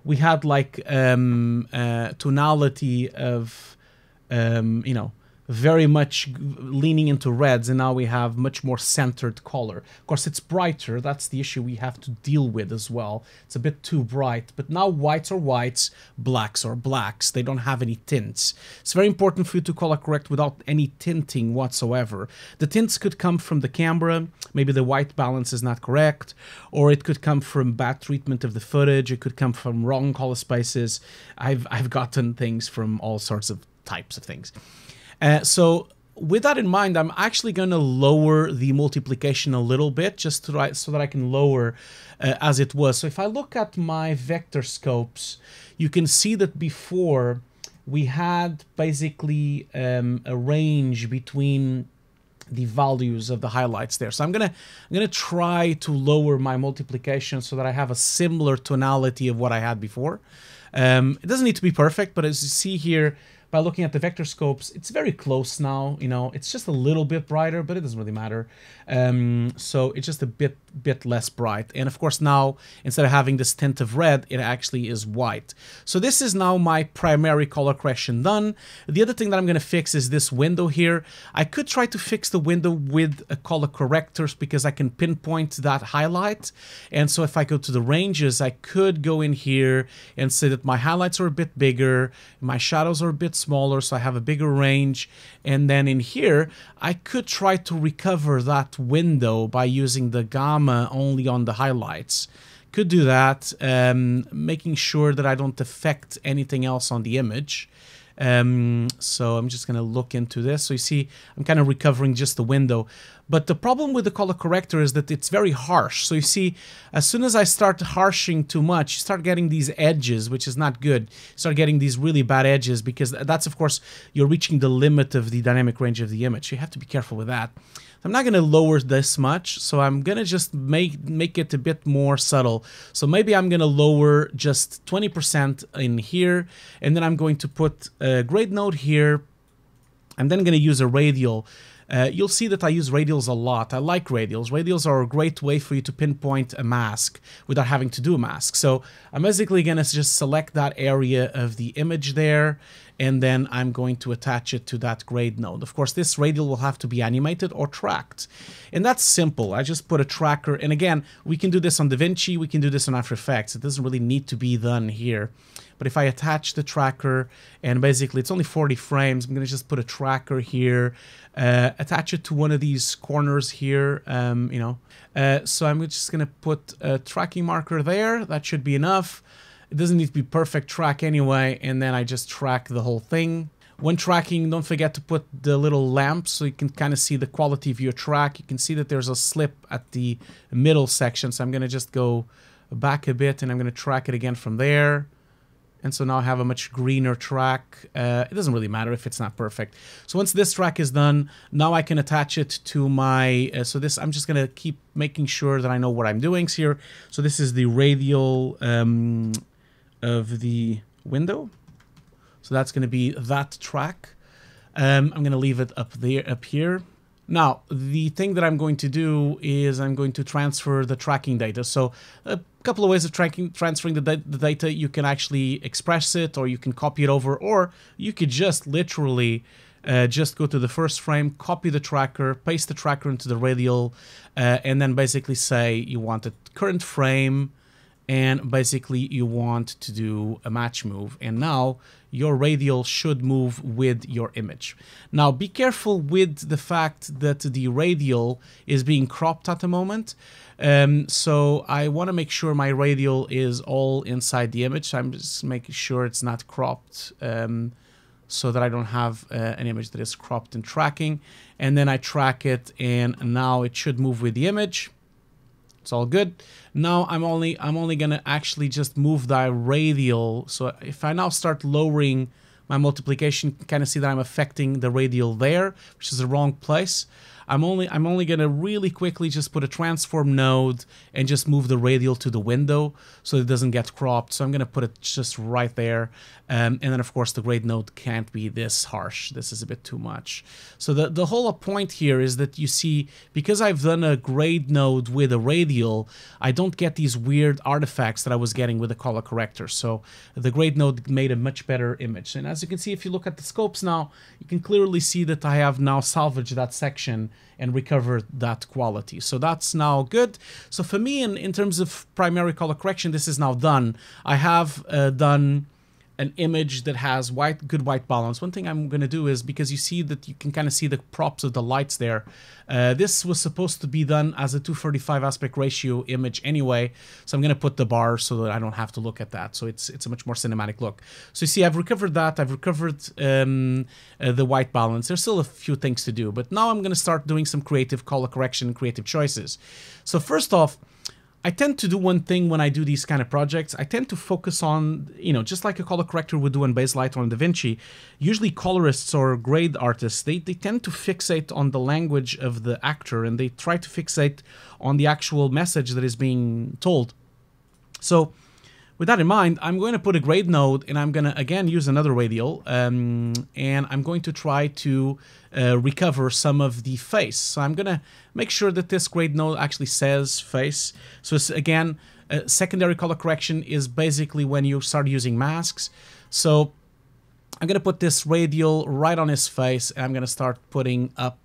we had like um, uh, tonality of um, you know very much leaning into reds and now we have much more centered color. Of course it's brighter, that's the issue we have to deal with as well. It's a bit too bright, but now whites are whites, blacks are blacks. They don't have any tints. It's very important for you to color correct without any tinting whatsoever. The tints could come from the camera, maybe the white balance is not correct, or it could come from bad treatment of the footage, it could come from wrong color spaces. I've, I've gotten things from all sorts of types of things. Uh, so with that in mind, I'm actually going to lower the multiplication a little bit just to write, so that I can lower uh, as it was. So if I look at my vector scopes, you can see that before we had basically um, a range between the values of the highlights there. So I'm gonna I'm gonna try to lower my multiplication so that I have a similar tonality of what I had before. Um, it doesn't need to be perfect, but as you see here, by looking at the vector scopes, it's very close now. You know, it's just a little bit brighter, but it doesn't really matter. Um, so it's just a bit bit less bright. And of course now, instead of having this tint of red, it actually is white. So this is now my primary color correction done. The other thing that I'm going to fix is this window here. I could try to fix the window with a color correctors because I can pinpoint that highlight. And so if I go to the ranges, I could go in here and say that my highlights are a bit bigger, my shadows are a bit smaller, so I have a bigger range. And then in here, I could try to recover that window by using the gamma only on the highlights. Could do that, um, making sure that I don't affect anything else on the image. Um, so I'm just going to look into this. So you see, I'm kind of recovering just the window. But the problem with the color corrector is that it's very harsh. So you see, as soon as I start harshing too much, you start getting these edges, which is not good. You start getting these really bad edges because that's, of course, you're reaching the limit of the dynamic range of the image. You have to be careful with that. I'm not going to lower this much, so I'm going to just make make it a bit more subtle. So maybe I'm going to lower just 20% in here, and then I'm going to put a grade node here. I'm then going to use a radial. Uh, you'll see that I use radials a lot. I like radials. Radials are a great way for you to pinpoint a mask without having to do a mask. So I'm basically going to just select that area of the image there and then I'm going to attach it to that grade node. Of course, this radial will have to be animated or tracked. And that's simple. I just put a tracker. And again, we can do this on DaVinci. We can do this on After Effects. It doesn't really need to be done here. But if I attach the tracker, and basically it's only 40 frames, I'm going to just put a tracker here, uh, attach it to one of these corners here, um, you know. Uh, so I'm just going to put a tracking marker there. That should be enough. It doesn't need to be perfect track anyway, and then I just track the whole thing. When tracking, don't forget to put the little lamp so you can kind of see the quality of your track. You can see that there's a slip at the middle section, so I'm going to just go back a bit and I'm going to track it again from there. And so now I have a much greener track. Uh, it doesn't really matter if it's not perfect. So once this track is done, now I can attach it to my, uh, so this, I'm just gonna keep making sure that I know what I'm doing here. So this is the radial um, of the window. So that's going to be that track. Um, I'm going to leave it up there, up here. Now, the thing that I'm going to do is I'm going to transfer the tracking data. So a couple of ways of tracking, transferring the, the data. You can actually express it or you can copy it over or you could just literally uh, just go to the first frame, copy the tracker, paste the tracker into the radial, uh, and then basically say you want a current frame, and basically you want to do a match move and now your radial should move with your image. Now be careful with the fact that the radial is being cropped at the moment um, so I want to make sure my radial is all inside the image. I'm just making sure it's not cropped um, so that I don't have uh, an image that is cropped and tracking and then I track it and now it should move with the image it's all good. Now I'm only I'm only gonna actually just move the radial. So if I now start lowering my multiplication, kind of see that I'm affecting the radial there, which is the wrong place. I'm only I'm only gonna really quickly just put a transform node and just move the radial to the window so it doesn't get cropped. So I'm gonna put it just right there. Um, and then of course the grade node can't be this harsh. This is a bit too much. So the, the whole point here is that you see, because I've done a grade node with a radial, I don't get these weird artifacts that I was getting with the color corrector. So the grade node made a much better image. And as you can see, if you look at the scopes now, you can clearly see that I have now salvaged that section and recover that quality. So that's now good. So for me, in, in terms of primary color correction, this is now done. I have uh, done an image that has white good white balance. One thing I'm going to do is, because you see that you can kind of see the props of the lights there, uh, this was supposed to be done as a 235 aspect ratio image anyway, so I'm going to put the bar so that I don't have to look at that. So it's it's a much more cinematic look. So you see I've recovered that, I've recovered um, uh, the white balance. There's still a few things to do, but now I'm going to start doing some creative color correction, and creative choices. So first off, I tend to do one thing when I do these kind of projects. I tend to focus on, you know, just like a color corrector would do in Baselight or in DaVinci, usually colorists or grade artists, they, they tend to fixate on the language of the actor and they try to fixate on the actual message that is being told. So with that in mind, I'm going to put a grade node and I'm going to again use another radial um, and I'm going to try to uh, recover some of the face. So I'm going to make sure that this grade node actually says face. So again, uh, secondary color correction is basically when you start using masks. So I'm going to put this radial right on his face and I'm going to start putting up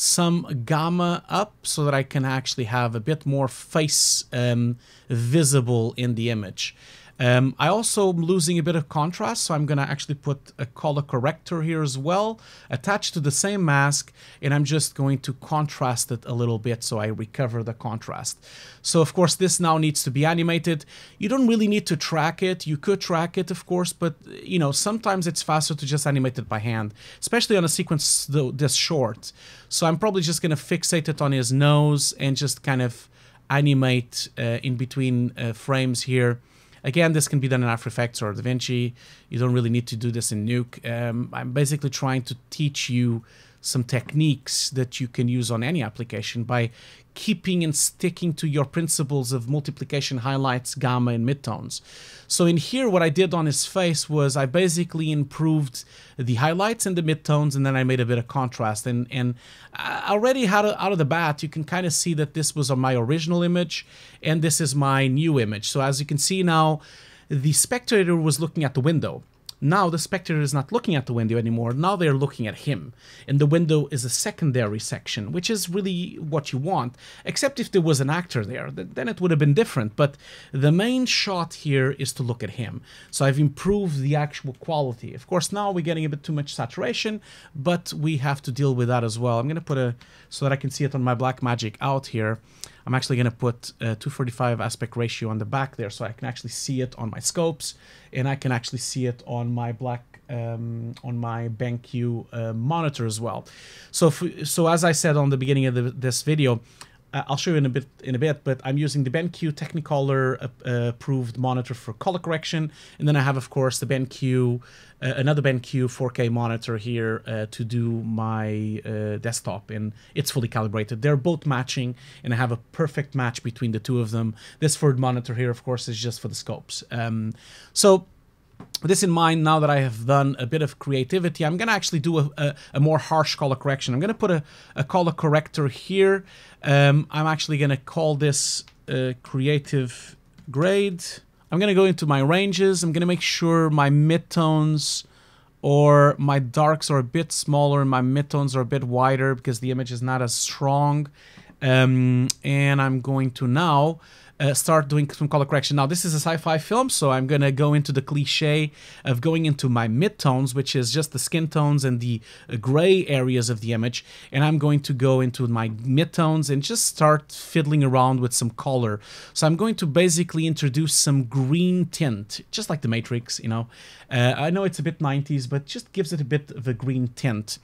some gamma up so that I can actually have a bit more face um, visible in the image. Um, I also am losing a bit of contrast, so I'm going to actually put a color corrector here as well, attached to the same mask, and I'm just going to contrast it a little bit so I recover the contrast. So of course this now needs to be animated. You don't really need to track it. You could track it, of course, but you know sometimes it's faster to just animate it by hand, especially on a sequence this short. So I'm probably just going to fixate it on his nose and just kind of animate uh, in between uh, frames here Again, this can be done in After Effects or DaVinci. You don't really need to do this in Nuke. Um, I'm basically trying to teach you some techniques that you can use on any application by keeping and sticking to your principles of multiplication, highlights, gamma, and midtones. So in here, what I did on his face was I basically improved the highlights and the midtones, and then I made a bit of contrast. And, and already out of, out of the bat, you can kind of see that this was my original image, and this is my new image. So as you can see now, the spectator was looking at the window. Now the spectator is not looking at the window anymore, now they're looking at him. And the window is a secondary section, which is really what you want, except if there was an actor there, then it would have been different. But the main shot here is to look at him. So I've improved the actual quality. Of course, now we're getting a bit too much saturation, but we have to deal with that as well. I'm going to put a, so that I can see it on my Blackmagic out here. I'm actually going to put a 245 aspect ratio on the back there so I can actually see it on my scopes and I can actually see it on my black um, on my BenQ uh, monitor as well. So, if, so as I said on the beginning of the, this video, uh, I'll show you in a bit in a bit, but I'm using the BenQ Technicolor uh, approved monitor for color correction, and then I have, of course, the BenQ, uh, another BenQ 4K monitor here uh, to do my uh, desktop, and it's fully calibrated. They're both matching, and I have a perfect match between the two of them. This third monitor here, of course, is just for the scopes. Um, so this in mind, now that I have done a bit of creativity, I'm going to actually do a, a, a, more harsh color correction. I'm going to put a, a color corrector here. Um, I'm actually going to call this uh, creative grade. I'm going to go into my ranges. I'm going to make sure my midtones or my darks are a bit smaller and my midtones are a bit wider because the image is not as strong. Um, and I'm going to now uh, start doing some color correction. Now, this is a sci-fi film, so I'm going to go into the cliche of going into my midtones, which is just the skin tones and the uh, gray areas of the image, and I'm going to go into my midtones and just start fiddling around with some color. So I'm going to basically introduce some green tint, just like the Matrix, you know. Uh, I know it's a bit 90s, but just gives it a bit of a green tint.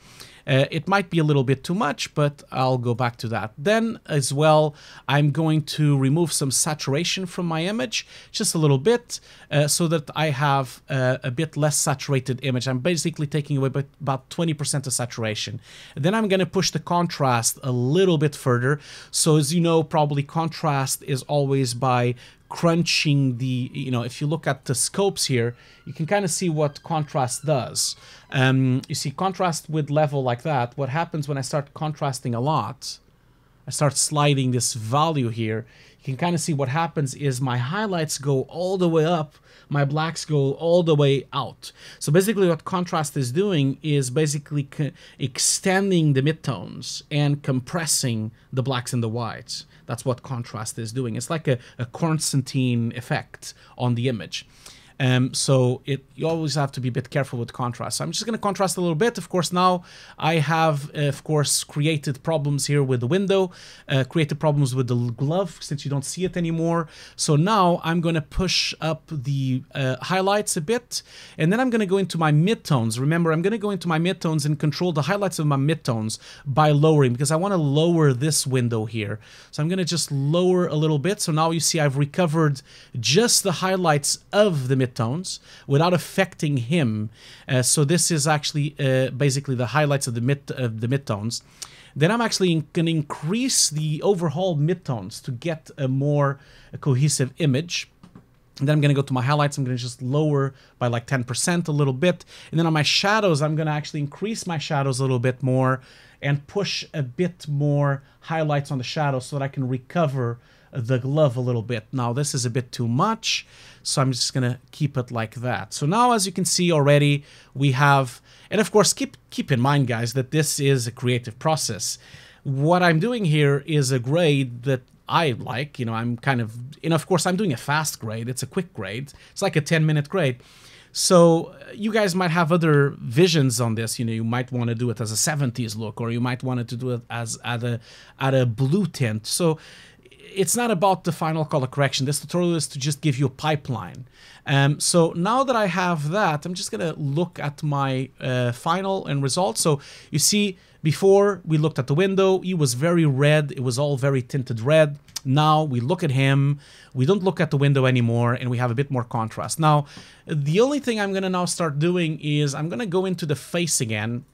Uh, it might be a little bit too much, but I'll go back to that. Then as well, I'm going to remove some saturation from my image, just a little bit, uh, so that I have uh, a bit less saturated image. I'm basically taking away about 20% of saturation. Then I'm going to push the contrast a little bit further. So as you know, probably contrast is always by crunching the, you know, if you look at the scopes here, you can kind of see what contrast does. Um, you see contrast with level like that, what happens when I start contrasting a lot, I start sliding this value here, you can kind of see what happens is my highlights go all the way up, my blacks go all the way out. So basically what contrast is doing is basically extending the midtones and compressing the blacks and the whites. That's what contrast is doing. It's like a, a Constantine effect on the image. Um, so it you always have to be a bit careful with contrast. So I'm just going to contrast a little bit. Of course, now I have, of course, created problems here with the window, uh, created problems with the glove since you don't see it anymore. So now I'm going to push up the uh, highlights a bit, and then I'm going to go into my midtones. Remember, I'm going to go into my midtones and control the highlights of my midtones by lowering because I want to lower this window here. So I'm going to just lower a little bit. So now you see I've recovered just the highlights of the midtones midtones without affecting him. Uh, so this is actually uh, basically the highlights of the mid of the midtones. Then I'm actually going to increase the overall midtones to get a more cohesive image. And then I'm going to go to my highlights. I'm going to just lower by like 10% a little bit. And then on my shadows, I'm going to actually increase my shadows a little bit more and push a bit more highlights on the shadows so that I can recover the glove a little bit. Now this is a bit too much, so I'm just gonna keep it like that. So now as you can see already, we have, and of course keep, keep in mind guys that this is a creative process. What I'm doing here is a grade that I like. You know, I'm kind of, and of course, I'm doing a fast grade. It's a quick grade. It's like a 10 minute grade. So uh, you guys might have other visions on this. You know, you might want to do it as a 70s look, or you might want to do it as at a at a blue tint. So it's not about the final color correction. This tutorial is to just give you a pipeline. Um, so now that I have that, I'm just gonna look at my uh, final and results. So you see, before we looked at the window, he was very red. It was all very tinted red. Now we look at him, we don't look at the window anymore, and we have a bit more contrast. Now, the only thing I'm gonna now start doing is I'm gonna go into the face again,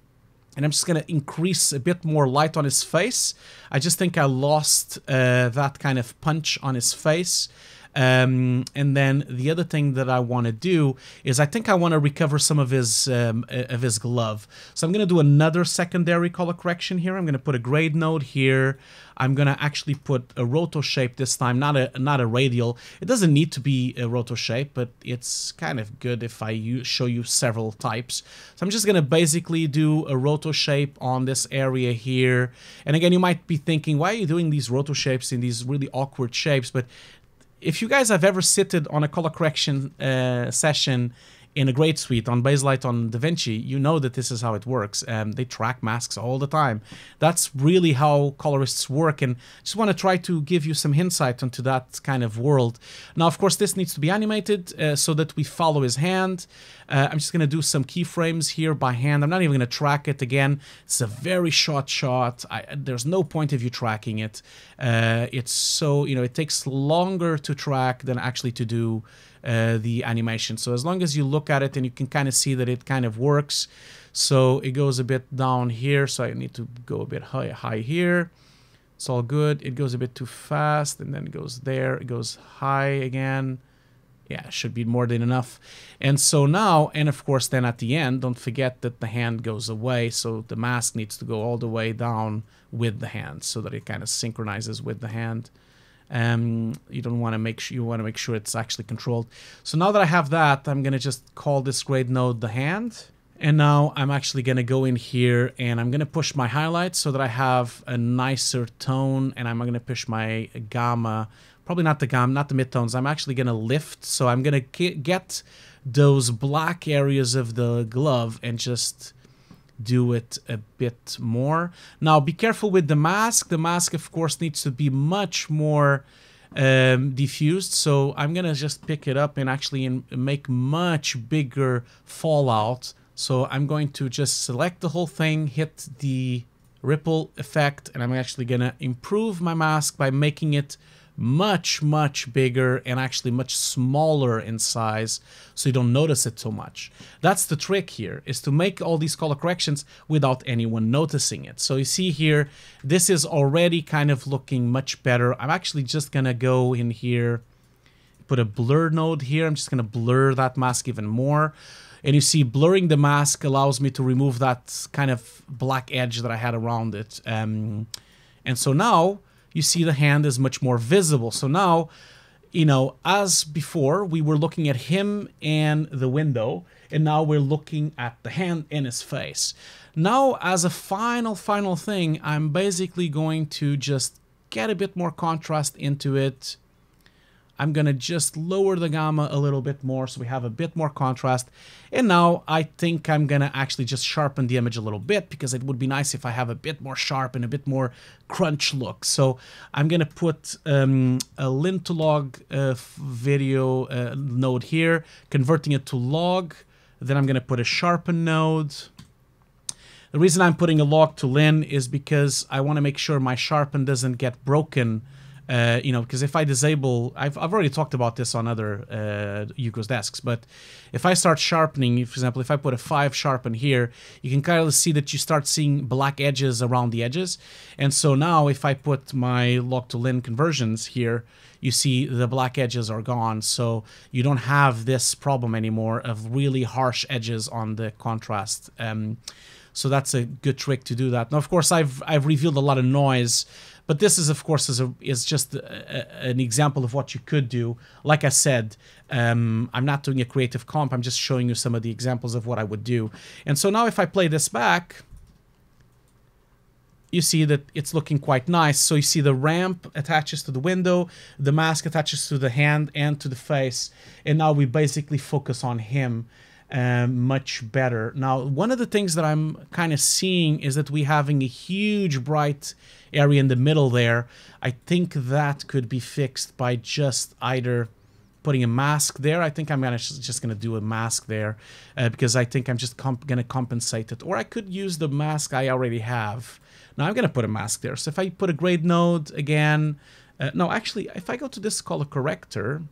and I'm just going to increase a bit more light on his face. I just think I lost uh, that kind of punch on his face. Um, and then the other thing that I want to do is I think I want to recover some of his um, of his glove. So I'm going to do another secondary color correction here. I'm going to put a grade node here. I'm going to actually put a roto shape this time, not a not a radial. It doesn't need to be a roto shape, but it's kind of good if I show you several types. So I'm just going to basically do a roto shape on this area here. And again, you might be thinking, why are you doing these roto shapes in these really awkward shapes? But if you guys have ever sitted on a color correction uh, session in a great suite on Baselight on DaVinci, you know that this is how it works. Um, they track masks all the time. That's really how colorists work, and just want to try to give you some insight into that kind of world. Now, of course, this needs to be animated uh, so that we follow his hand. Uh, I'm just going to do some keyframes here by hand. I'm not even going to track it again. It's a very short shot. I, there's no point of you tracking it. Uh, it's so, you know, it takes longer to track than actually to do uh, the animation. So as long as you look at it and you can kind of see that it kind of works. So it goes a bit down here. So I need to go a bit high, high here. It's all good. It goes a bit too fast and then it goes there. It goes high again yeah, should be more than enough. And so now, and of course then at the end, don't forget that the hand goes away, so the mask needs to go all the way down with the hand so that it kind of synchronizes with the hand. Um, you don't want to make sure you want to make sure it's actually controlled. So now that I have that, I'm gonna just call this grade node the hand. And now I'm actually going to go in here and I'm going to push my highlights so that I have a nicer tone and I'm going to push my gamma probably not the gum, not the midtones. I'm actually going to lift, so I'm going to get those black areas of the glove and just do it a bit more. Now, be careful with the mask. The mask, of course, needs to be much more um, diffused, so I'm going to just pick it up and actually in, make much bigger fallout. So I'm going to just select the whole thing, hit the ripple effect, and I'm actually going to improve my mask by making it much, much bigger and actually much smaller in size so you don't notice it so much. That's the trick here, is to make all these color corrections without anyone noticing it. So you see here, this is already kind of looking much better. I'm actually just gonna go in here, put a blur node here. I'm just gonna blur that mask even more. And you see blurring the mask allows me to remove that kind of black edge that I had around it. Um, and so now you see the hand is much more visible. So now, you know, as before, we were looking at him and the window, and now we're looking at the hand in his face. Now, as a final, final thing, I'm basically going to just get a bit more contrast into it, I'm going to just lower the gamma a little bit more so we have a bit more contrast. And now I think I'm going to actually just sharpen the image a little bit because it would be nice if I have a bit more sharp and a bit more crunch look. So I'm going to put um, a lin to log uh, video uh, node here, converting it to log. Then I'm going to put a sharpen node. The reason I'm putting a log to lin is because I want to make sure my sharpen doesn't get broken uh, you know, because if I disable, I've, I've already talked about this on other uh, Hugo's desks, but if I start sharpening, for example, if I put a 5 sharpen here, you can kind of see that you start seeing black edges around the edges. And so now if I put my log to lin conversions here, you see the black edges are gone. So you don't have this problem anymore of really harsh edges on the contrast. Um, so that's a good trick to do that. Now, of course, I've I've revealed a lot of noise but this is, of course, is, a, is just a, an example of what you could do. Like I said, um, I'm not doing a creative comp. I'm just showing you some of the examples of what I would do. And so now if I play this back, you see that it's looking quite nice. So you see the ramp attaches to the window, the mask attaches to the hand and to the face. And now we basically focus on him um, much better. Now, one of the things that I'm kind of seeing is that we're having a huge bright area in the middle there. I think that could be fixed by just either putting a mask there. I think I'm gonna just gonna do a mask there uh, because I think I'm just gonna compensate it. Or I could use the mask I already have now I'm going to put a mask there. So if I put a grade node again, uh, no, actually, if I go to this color corrector,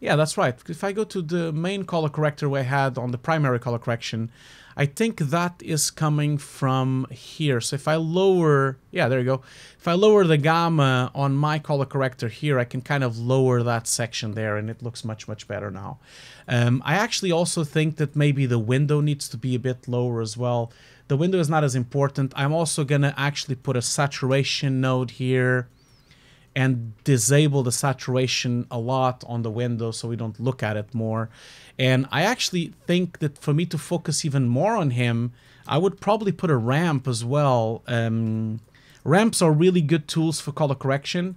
yeah, that's right. If I go to the main color corrector we had on the primary color correction, I think that is coming from here. So if I lower, yeah, there you go. If I lower the gamma on my color corrector here, I can kind of lower that section there and it looks much, much better now. Um, I actually also think that maybe the window needs to be a bit lower as well the window is not as important. I'm also going to actually put a saturation node here and disable the saturation a lot on the window so we don't look at it more. And I actually think that for me to focus even more on him, I would probably put a ramp as well. Um, ramps are really good tools for color correction.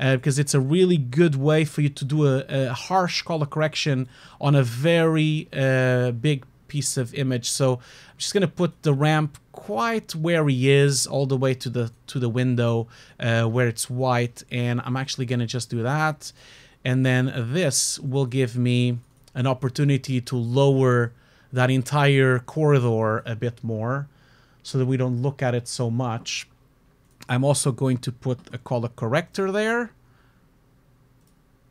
Uh, because it's a really good way for you to do a, a harsh color correction on a very uh, big piece of image. So I'm just going to put the ramp quite where he is, all the way to the to the window uh, where it's white. And I'm actually going to just do that. And then this will give me an opportunity to lower that entire corridor a bit more so that we don't look at it so much. I'm also going to put a color corrector there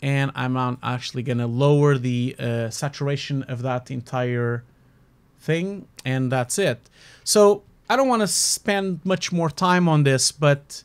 and I'm actually going to lower the uh, saturation of that entire thing, and that's it. So I don't want to spend much more time on this, but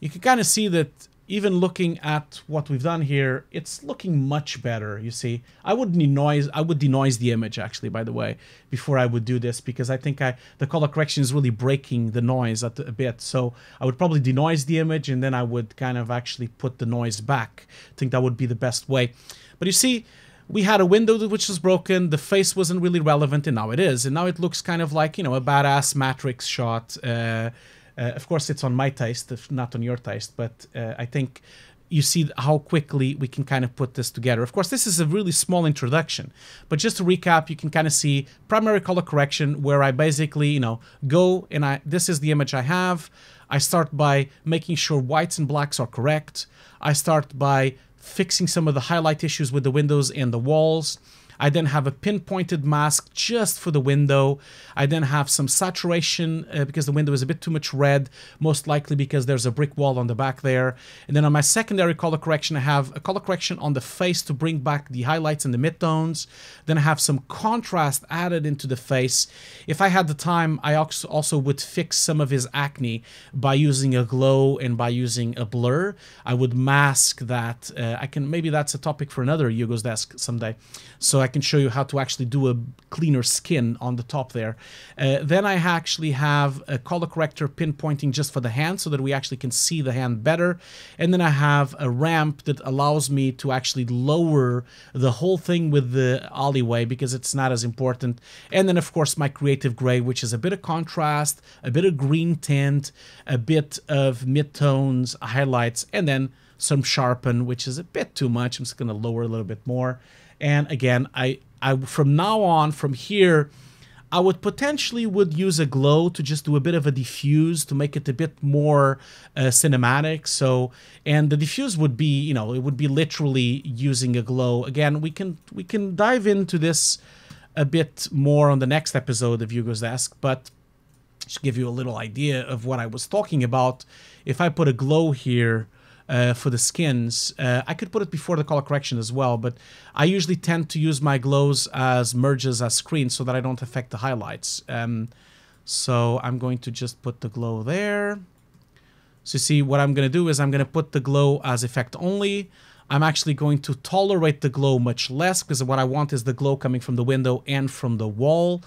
you can kind of see that even looking at what we've done here, it's looking much better, you see. I would denoise I would denoise the image actually, by the way, before I would do this because I think I the color correction is really breaking the noise a, a bit. So I would probably denoise the image and then I would kind of actually put the noise back. I think that would be the best way. But you see, we had a window which was broken, the face wasn't really relevant, and now it is. And now it looks kind of like, you know, a badass Matrix shot. Uh, uh, of course, it's on my taste, if not on your taste, but uh, I think you see how quickly we can kind of put this together. Of course, this is a really small introduction, but just to recap, you can kind of see primary color correction where I basically, you know, go and I, this is the image I have. I start by making sure whites and blacks are correct. I start by fixing some of the highlight issues with the windows and the walls. I then have a pinpointed mask just for the window. I then have some saturation uh, because the window is a bit too much red, most likely because there's a brick wall on the back there. And then on my secondary color correction, I have a color correction on the face to bring back the highlights and the midtones. Then I have some contrast added into the face. If I had the time, I also would fix some of his acne by using a glow and by using a blur. I would mask that. Uh, I can maybe that's a topic for another Hugo's Desk someday. So I can show you how to actually do a cleaner skin on the top there. Uh, then I actually have a color corrector pinpointing just for the hand so that we actually can see the hand better. And then I have a ramp that allows me to actually lower the whole thing with the alleyway because it's not as important. And then of course my creative gray, which is a bit of contrast, a bit of green tint, a bit of midtones, highlights, and then some sharpen, which is a bit too much. I'm just going to lower a little bit more. And again, I, I from now on, from here, I would potentially would use a glow to just do a bit of a diffuse to make it a bit more uh, cinematic. So, and the diffuse would be, you know, it would be literally using a glow. Again, we can we can dive into this a bit more on the next episode of Hugo's Desk, but just give you a little idea of what I was talking about. If I put a glow here, uh, for the skins. Uh, I could put it before the color correction as well, but I usually tend to use my glows as merges as screens so that I don't affect the highlights. Um, so I'm going to just put the glow there. So you see what I'm going to do is I'm going to put the glow as effect only. I'm actually going to tolerate the glow much less because what I want is the glow coming from the window and from the wall.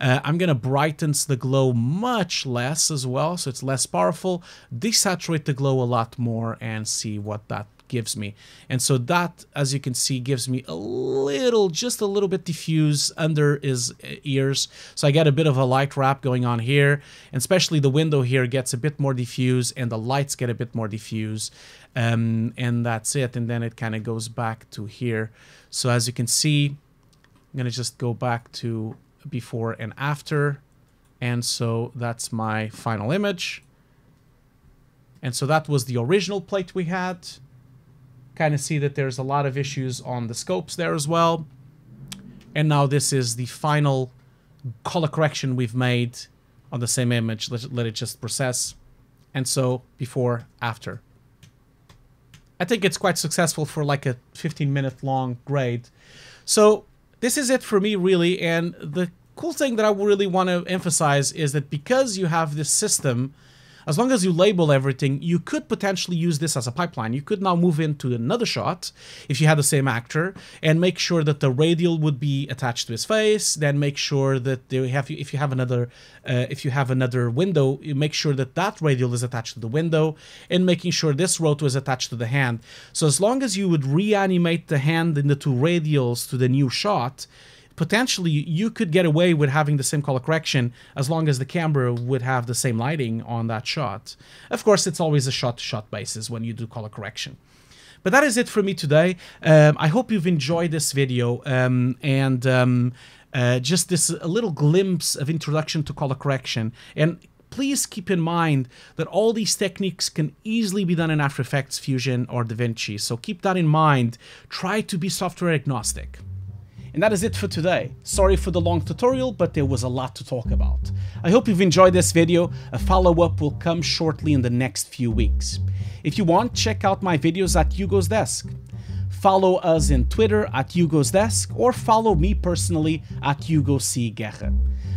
Uh, I'm going to brighten the glow much less as well, so it's less powerful. Desaturate the glow a lot more and see what that gives me. And so that, as you can see, gives me a little, just a little bit diffuse under his ears. So I get a bit of a light wrap going on here, and especially the window here gets a bit more diffuse and the lights get a bit more diffuse. Um, and that's it. And then it kind of goes back to here. So as you can see, I'm going to just go back to before and after. And so that's my final image. And so that was the original plate we had. Kind of see that there's a lot of issues on the scopes there as well. And now this is the final color correction we've made on the same image. Let, let it just process. And so before, after. I think it's quite successful for like a 15 minute long grade. So this is it for me really. And the cool thing that I really want to emphasize is that because you have this system as long as you label everything, you could potentially use this as a pipeline. You could now move into another shot if you had the same actor and make sure that the radial would be attached to his face. Then make sure that they have if you have another uh, if you have another window, you make sure that that radial is attached to the window and making sure this roto is attached to the hand. So as long as you would reanimate the hand in the two radials to the new shot, potentially you could get away with having the same color correction as long as the camera would have the same lighting on that shot. Of course, it's always a shot-to-shot -shot basis when you do color correction. But that is it for me today. Um, I hope you've enjoyed this video um, and um, uh, just this a little glimpse of introduction to color correction. And please keep in mind that all these techniques can easily be done in After Effects, Fusion, or DaVinci. So keep that in mind. Try to be software agnostic. And that is it for today. Sorry for the long tutorial, but there was a lot to talk about. I hope you've enjoyed this video. A follow-up will come shortly in the next few weeks. If you want, check out my videos at Hugo's Desk. Follow us in Twitter at Hugo's Desk or follow me personally at Hugo C. Guerra.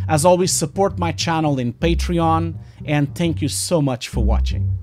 As always, support my channel in Patreon and thank you so much for watching.